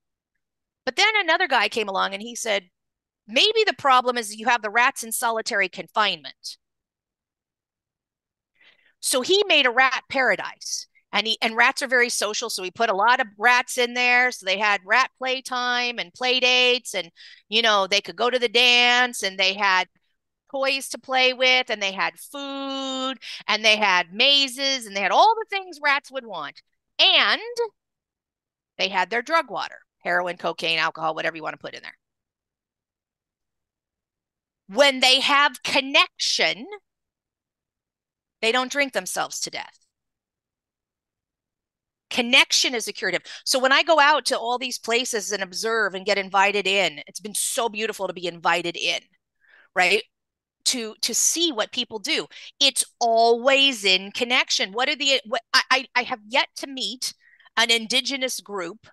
But then another guy came along and he said, Maybe the problem is you have the rats in solitary confinement. So he made a rat paradise. And he and rats are very social, so he put a lot of rats in there. So they had rat playtime and play dates, and you know, they could go to the dance and they had toys to play with, and they had food, and they had mazes, and they had all the things rats would want. And they had their drug water, heroin, cocaine, alcohol, whatever you want to put in there when they have connection, they don't drink themselves to death. Connection is a curative. So when I go out to all these places and observe and get invited in, it's been so beautiful to be invited in, right? To to see what people do. It's always in connection. What are the what I I have yet to meet an indigenous group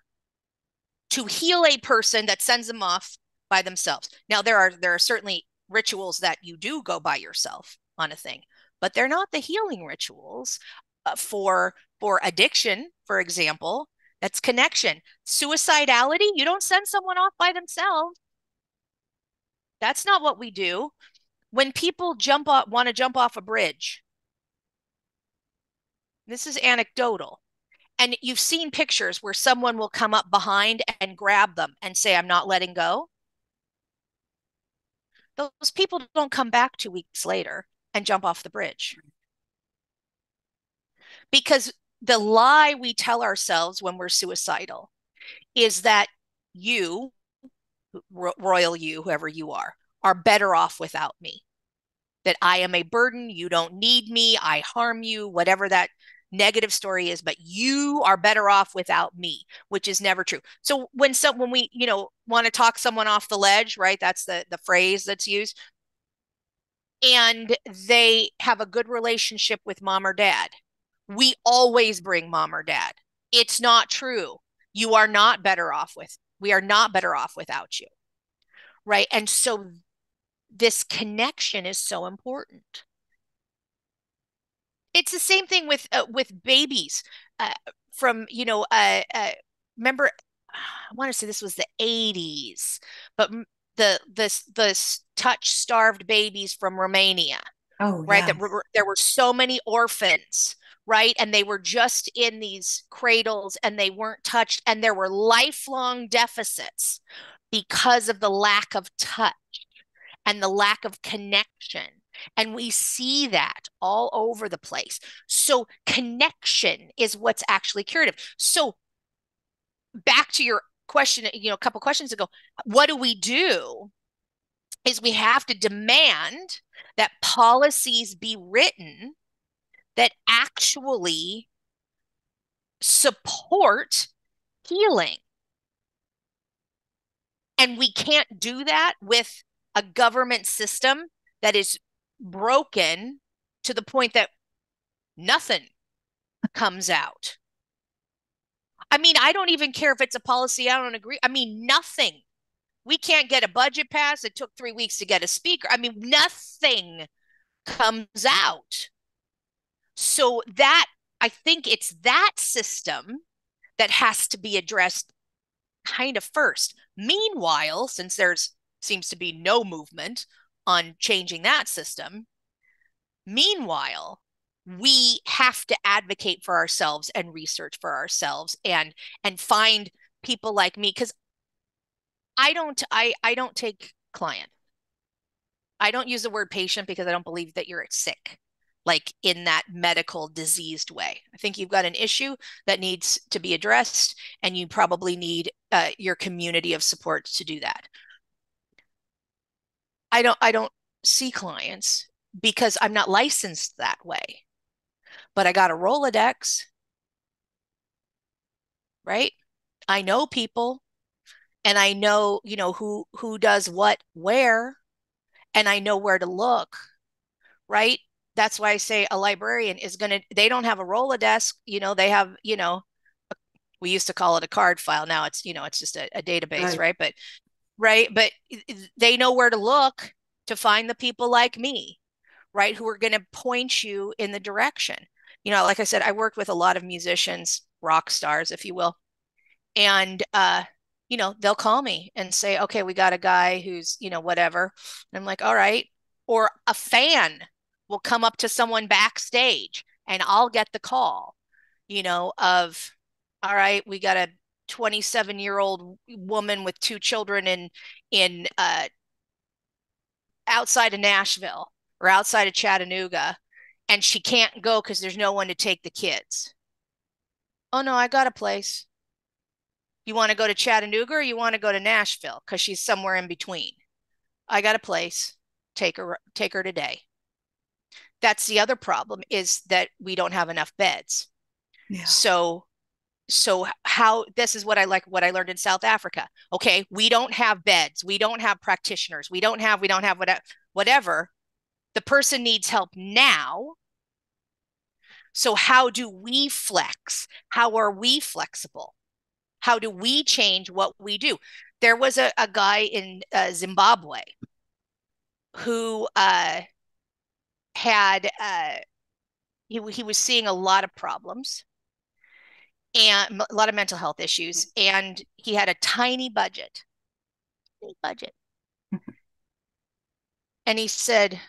to heal a person that sends them off by themselves. Now there are there are certainly rituals that you do go by yourself on a thing, but they're not the healing rituals uh, for for addiction, for example. That's connection. Suicidality, you don't send someone off by themselves. That's not what we do. When people jump off, want to jump off a bridge, this is anecdotal. And you've seen pictures where someone will come up behind and grab them and say, I'm not letting go. Those people don't come back two weeks later and jump off the bridge. Because the lie we tell ourselves when we're suicidal is that you, royal you, whoever you are, are better off without me. That I am a burden, you don't need me, I harm you, whatever that negative story is but you are better off without me which is never true. So when some when we you know want to talk someone off the ledge right that's the the phrase that's used. And they have a good relationship with mom or dad. We always bring mom or dad. It's not true. You are not better off with we are not better off without you. Right? And so this connection is so important. It's the same thing with uh, with babies uh, from you know uh, uh remember i want to say this was the 80s but the the the touch starved babies from romania oh right? Yes. were, there were so many orphans right? And they were just in these cradles and they weren't touched and there were lifelong deficits because of the lack of touch and the lack of connection and we see that all over the place. So connection is what's actually curative. So back to your question, you know, a couple questions ago, what do we do? Is we have to demand that policies be written that actually support healing. And we can't do that with a government system that is broken to the point that nothing comes out. I mean, I don't even care if it's a policy. I don't agree. I mean, nothing. We can't get a budget passed. It took three weeks to get a speaker. I mean, nothing comes out. So that I think it's that system that has to be addressed kind of first. Meanwhile, since there's seems to be no movement on changing that system. Meanwhile, we have to advocate for ourselves and research for ourselves and and find people like me because I don't I I don't take client. I don't use the word patient because I don't believe that you're sick like in that medical diseased way. I think you've got an issue that needs to be addressed, and you probably need uh, your community of support to do that. I don't I don't see clients because I'm not licensed that way. But I got a Rolodex. Right? I know people and I know, you know, who who does what where and I know where to look. Right? That's why I say a librarian is going to they don't have a Rolodex, you know, they have, you know, we used to call it a card file. Now it's, you know, it's just a, a database, right. right? But right? But they know where to look to find the people like me, right? Who are going to point you in the direction. You know, like I said, I worked with a lot of musicians, rock stars, if you will. And, uh, you know, they'll call me and say, okay, we got a guy who's, you know, whatever. And I'm like, all right. Or a fan will come up to someone backstage and I'll get the call, you know, of, all right, we got a 27 year old woman with two children in in uh, outside of Nashville or outside of Chattanooga and she can't go because there's no one to take the kids. Oh no, I got a place. You want to go to Chattanooga or you want to go to Nashville because she's somewhere in between. I got a place. Take her take her today. That's the other problem is that we don't have enough beds. Yeah. So so how this is what I like what I learned in South Africa. Okay, we don't have beds, we don't have practitioners, we don't have we don't have whatever whatever. The person needs help now. So how do we flex? How are we flexible? How do we change what we do? There was a, a guy in uh, Zimbabwe who uh, had uh, he he was seeing a lot of problems and a lot of mental health issues mm-hmm. and he had a tiny budget. Tiny budget. Mm-hmm. And he said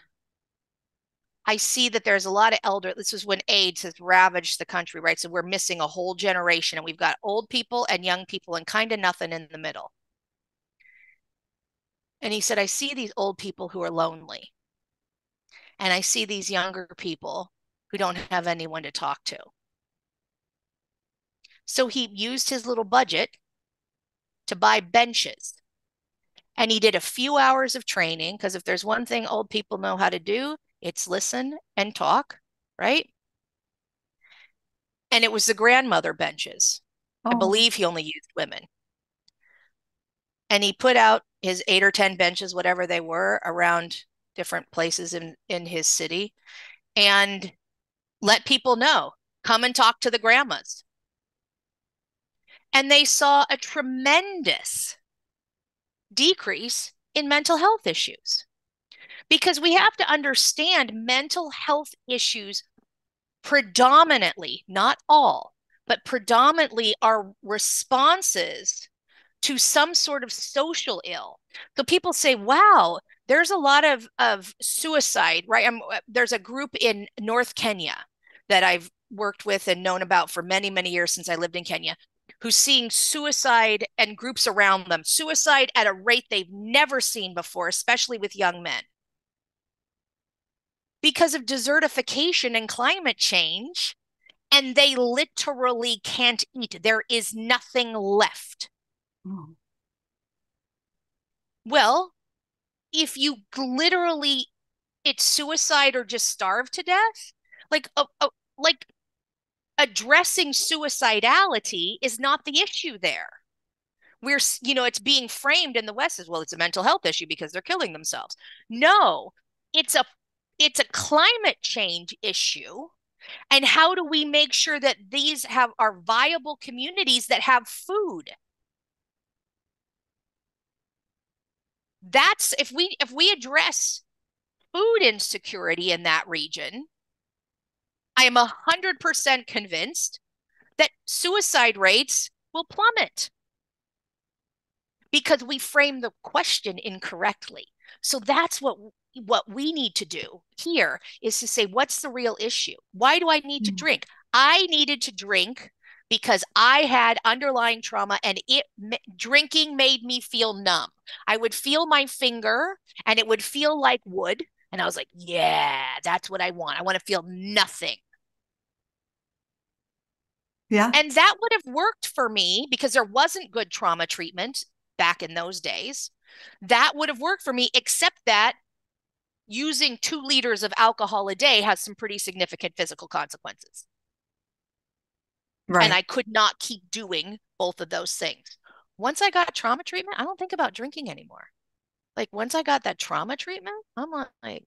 i see that there's a lot of elder this was when aids has ravaged the country right? So we're missing a whole generation and we've got old people and young people and kind of nothing in the middle. And he said i see these old people who are lonely. And i see these younger people who don't have anyone to talk to so he used his little budget to buy benches. And he did a few hours of training because if there's one thing old people know how to do, it's listen and talk, right? And it was the grandmother benches. Oh. I believe he only used women. And he put out his eight or 10 benches, whatever they were, around different places in, in his city and let people know come and talk to the grandmas and they saw a tremendous decrease in mental health issues. Because we have to understand mental health issues predominantly, not all, but predominantly are responses to some sort of social ill. So people say, wow, there's a lot of, of suicide, right? I'm, uh, there's a group in North Kenya that I've worked with and known about for many, many years since I lived in Kenya who's seeing suicide and groups around them, suicide at a rate they've never seen before, especially with young men. Because of desertification and climate change, and they literally can't eat. There is nothing left. Oh. Well, if you literally it's suicide or just starve to death, like uh, uh, like addressing suicidality is not the issue there. We're, you know, it's being framed in the West as well, it's a mental health issue because they're killing themselves. No, it's a it's a climate change issue. And how do we make sure that these have are viable communities that have food? That's if we if we address food insecurity in that region, I am 100% convinced that suicide rates will plummet because we frame the question incorrectly. So that's what what we need to do here is to say what's the real issue? Why do I need to hmm. drink? I needed to drink because I had underlying trauma and it drinking made me feel numb. I would feel my finger and it would feel like wood and I was like, yeah, that's what I want. I want to feel nothing. Yeah. And that would have worked for me because there wasn't good trauma treatment back in those days. That would have worked for me, except that using two liters of alcohol a day has some pretty significant physical consequences. Right. And I could not keep doing both of those things. Once I got trauma treatment, I don't think about drinking anymore. Like once I got that trauma treatment, I'm like,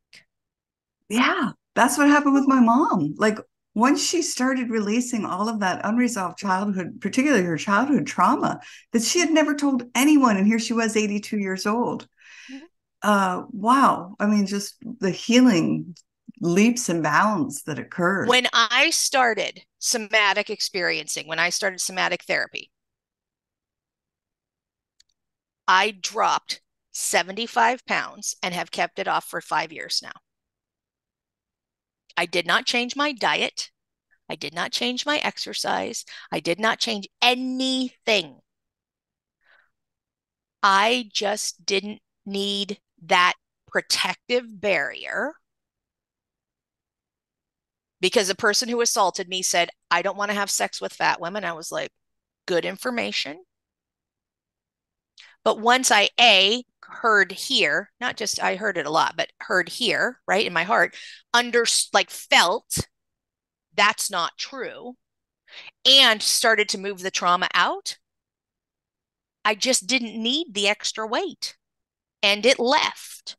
yeah, that's what happened with my mom. Like once she started releasing all of that unresolved childhood, particularly her childhood trauma that she had never told anyone, and here she was 82 years old. Mm-hmm. Uh, wow. I mean, just the healing leaps and bounds that occurred. When I started somatic experiencing, when I started somatic therapy, I dropped 75 pounds and have kept it off for five years now. I did not change my diet. I did not change my exercise. I did not change anything. I just didn't need that protective barrier because the person who assaulted me said, I don't want to have sex with fat women. I was like, good information. But once I A, heard here, not just I heard it a lot, but heard here, right in my heart, under like felt that's not true. and started to move the trauma out, I just didn't need the extra weight and it left.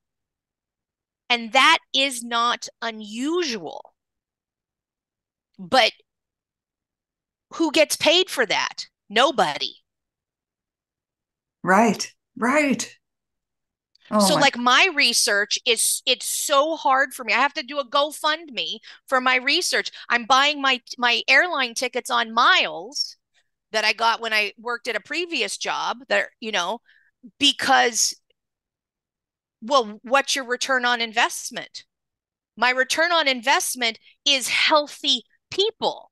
And that is not unusual. But who gets paid for that? Nobody. Right, right. Oh so my. like my research is it's so hard for me. I have to do a GoFundMe for my research. I'm buying my my airline tickets on miles that I got when I worked at a previous job that you know because well what's your return on investment? My return on investment is healthy people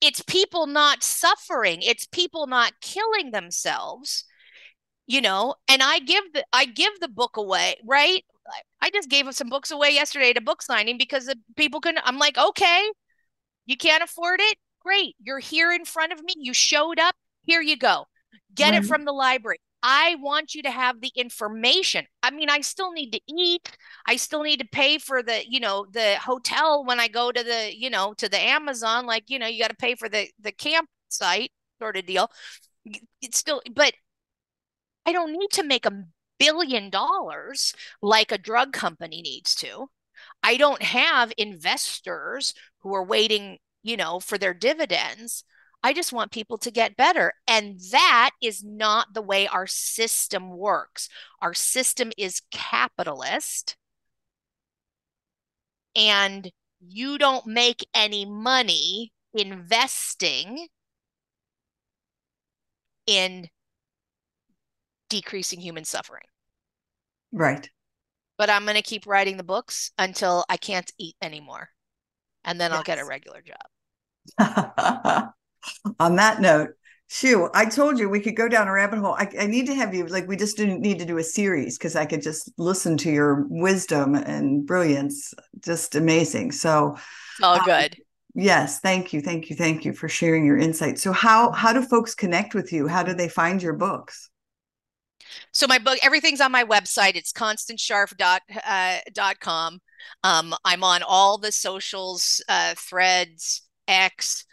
it's people not suffering it's people not killing themselves you know and i give the i give the book away right i just gave some books away yesterday a book signing because the people can i'm like okay you can't afford it great you're here in front of me you showed up here you go get right. it from the library I want you to have the information. I mean, I still need to eat. I still need to pay for the, you know, the hotel when I go to the, you know, to the Amazon. Like, you know, you got to pay for the the campsite sort of deal. It's still, but I don't need to make a billion dollars like a drug company needs to. I don't have investors who are waiting, you know, for their dividends. I just want people to get better. And that is not the way our system works. Our system is capitalist. And you don't make any money investing in decreasing human suffering. Right. But I'm going to keep writing the books until I can't eat anymore. And then yes. I'll get a regular job. *laughs* on that note, Shoo, I told you we could go down a rabbit hole. I, I need to have you like we just didn't need to do a series because I could just listen to your wisdom and brilliance. Just amazing. So all uh, good. Yes, thank you, thank you, thank you for sharing your insights. So how how do folks connect with you? How do they find your books? So my book, everything's on my website. It's constancescharff.com. Uh, um, I'm on all the socials, uh, threads, X,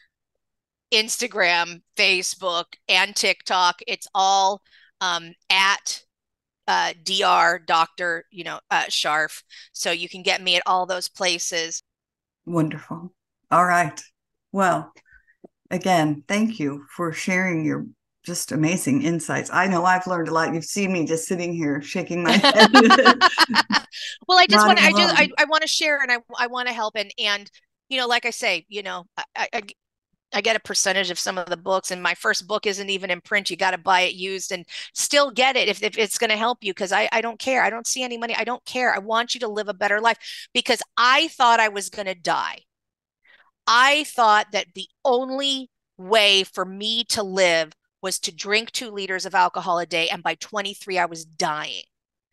Instagram, Facebook, and TikTok. It's all um, at uh, Dr. Doctor, you know, uh, Scharff. So you can get me at all those places. Wonderful. All right. Well, again, thank you for sharing your just amazing insights. I know I've learned a lot. You've seen me just sitting here shaking my *laughs* head. *laughs* well, I just want to, I just, I, I want to share and I, I want to help. And, and, you know, like I say, you know, I, I, I get a percentage of some of the books, and my first book isn't even in print. You got to buy it used and still get it if, if it's going to help you because I, I don't care. I don't see any money. I don't care. I want you to live a better life because I thought I was going to die. I thought that the only way for me to live was to drink two liters of alcohol a day. And by 23, I was dying.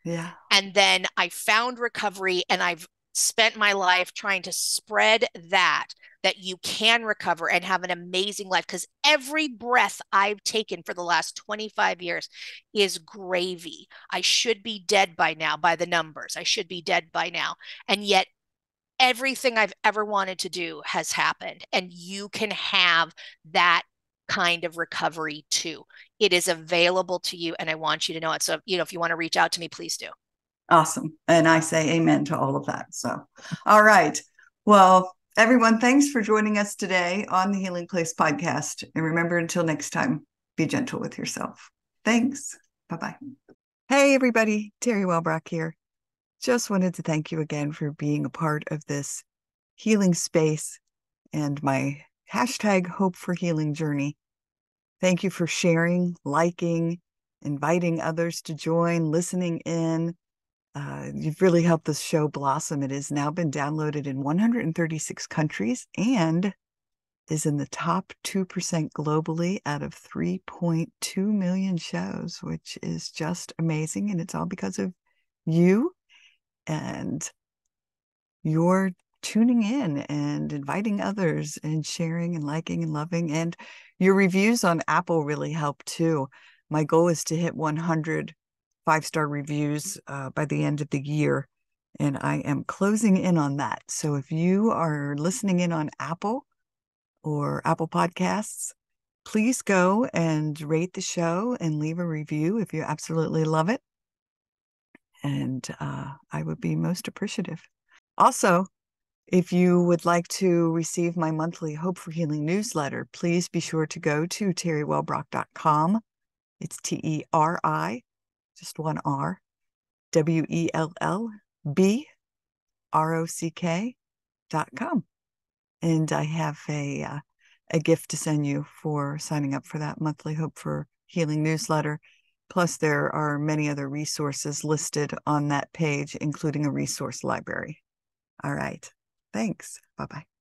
Yeah. And then I found recovery and I've spent my life trying to spread that that you can recover and have an amazing life because every breath I've taken for the last 25 years is gravy. I should be dead by now by the numbers. I should be dead by now. And yet everything I've ever wanted to do has happened and you can have that kind of recovery too. It is available to you and I want you to know it. So, you know, if you want to reach out to me, please do. Awesome. And I say amen to all of that. So, all right. Well, everyone, thanks for joining us today on the Healing Place podcast. And remember, until next time, be gentle with yourself. Thanks. Bye bye. Hey, everybody. Teri Wellbrock here. Just wanted to thank you again for being a part of this healing space and my hashtag hope for healing journey. Thank you for sharing, liking, inviting others to join, listening in, uh, you've really helped this show blossom. It has now been downloaded in 136 countries and is in the top 2% globally out of 3.2 million shows, which is just amazing. And it's all because of you and your tuning in and inviting others and sharing and liking and loving. And your reviews on Apple really help too. My goal is to hit 100 five star reviews uh, by the end of the year. And I am closing in on that. So if you are listening in on Apple or Apple Podcasts, please go and rate the show and leave a review if you absolutely love it. And uh, I would be most appreciative. Also, if you would like to receive my monthly Hope for Healing newsletter, please be sure to go to teriwellbrock.com. It's T E R I, just one R, W E L L B R O C K dot com. And I have a, uh, a gift to send you for signing up for that monthly Hope for Healing newsletter. Plus, there are many other resources listed on that page, including a resource library. All right. Thanks. Bye bye.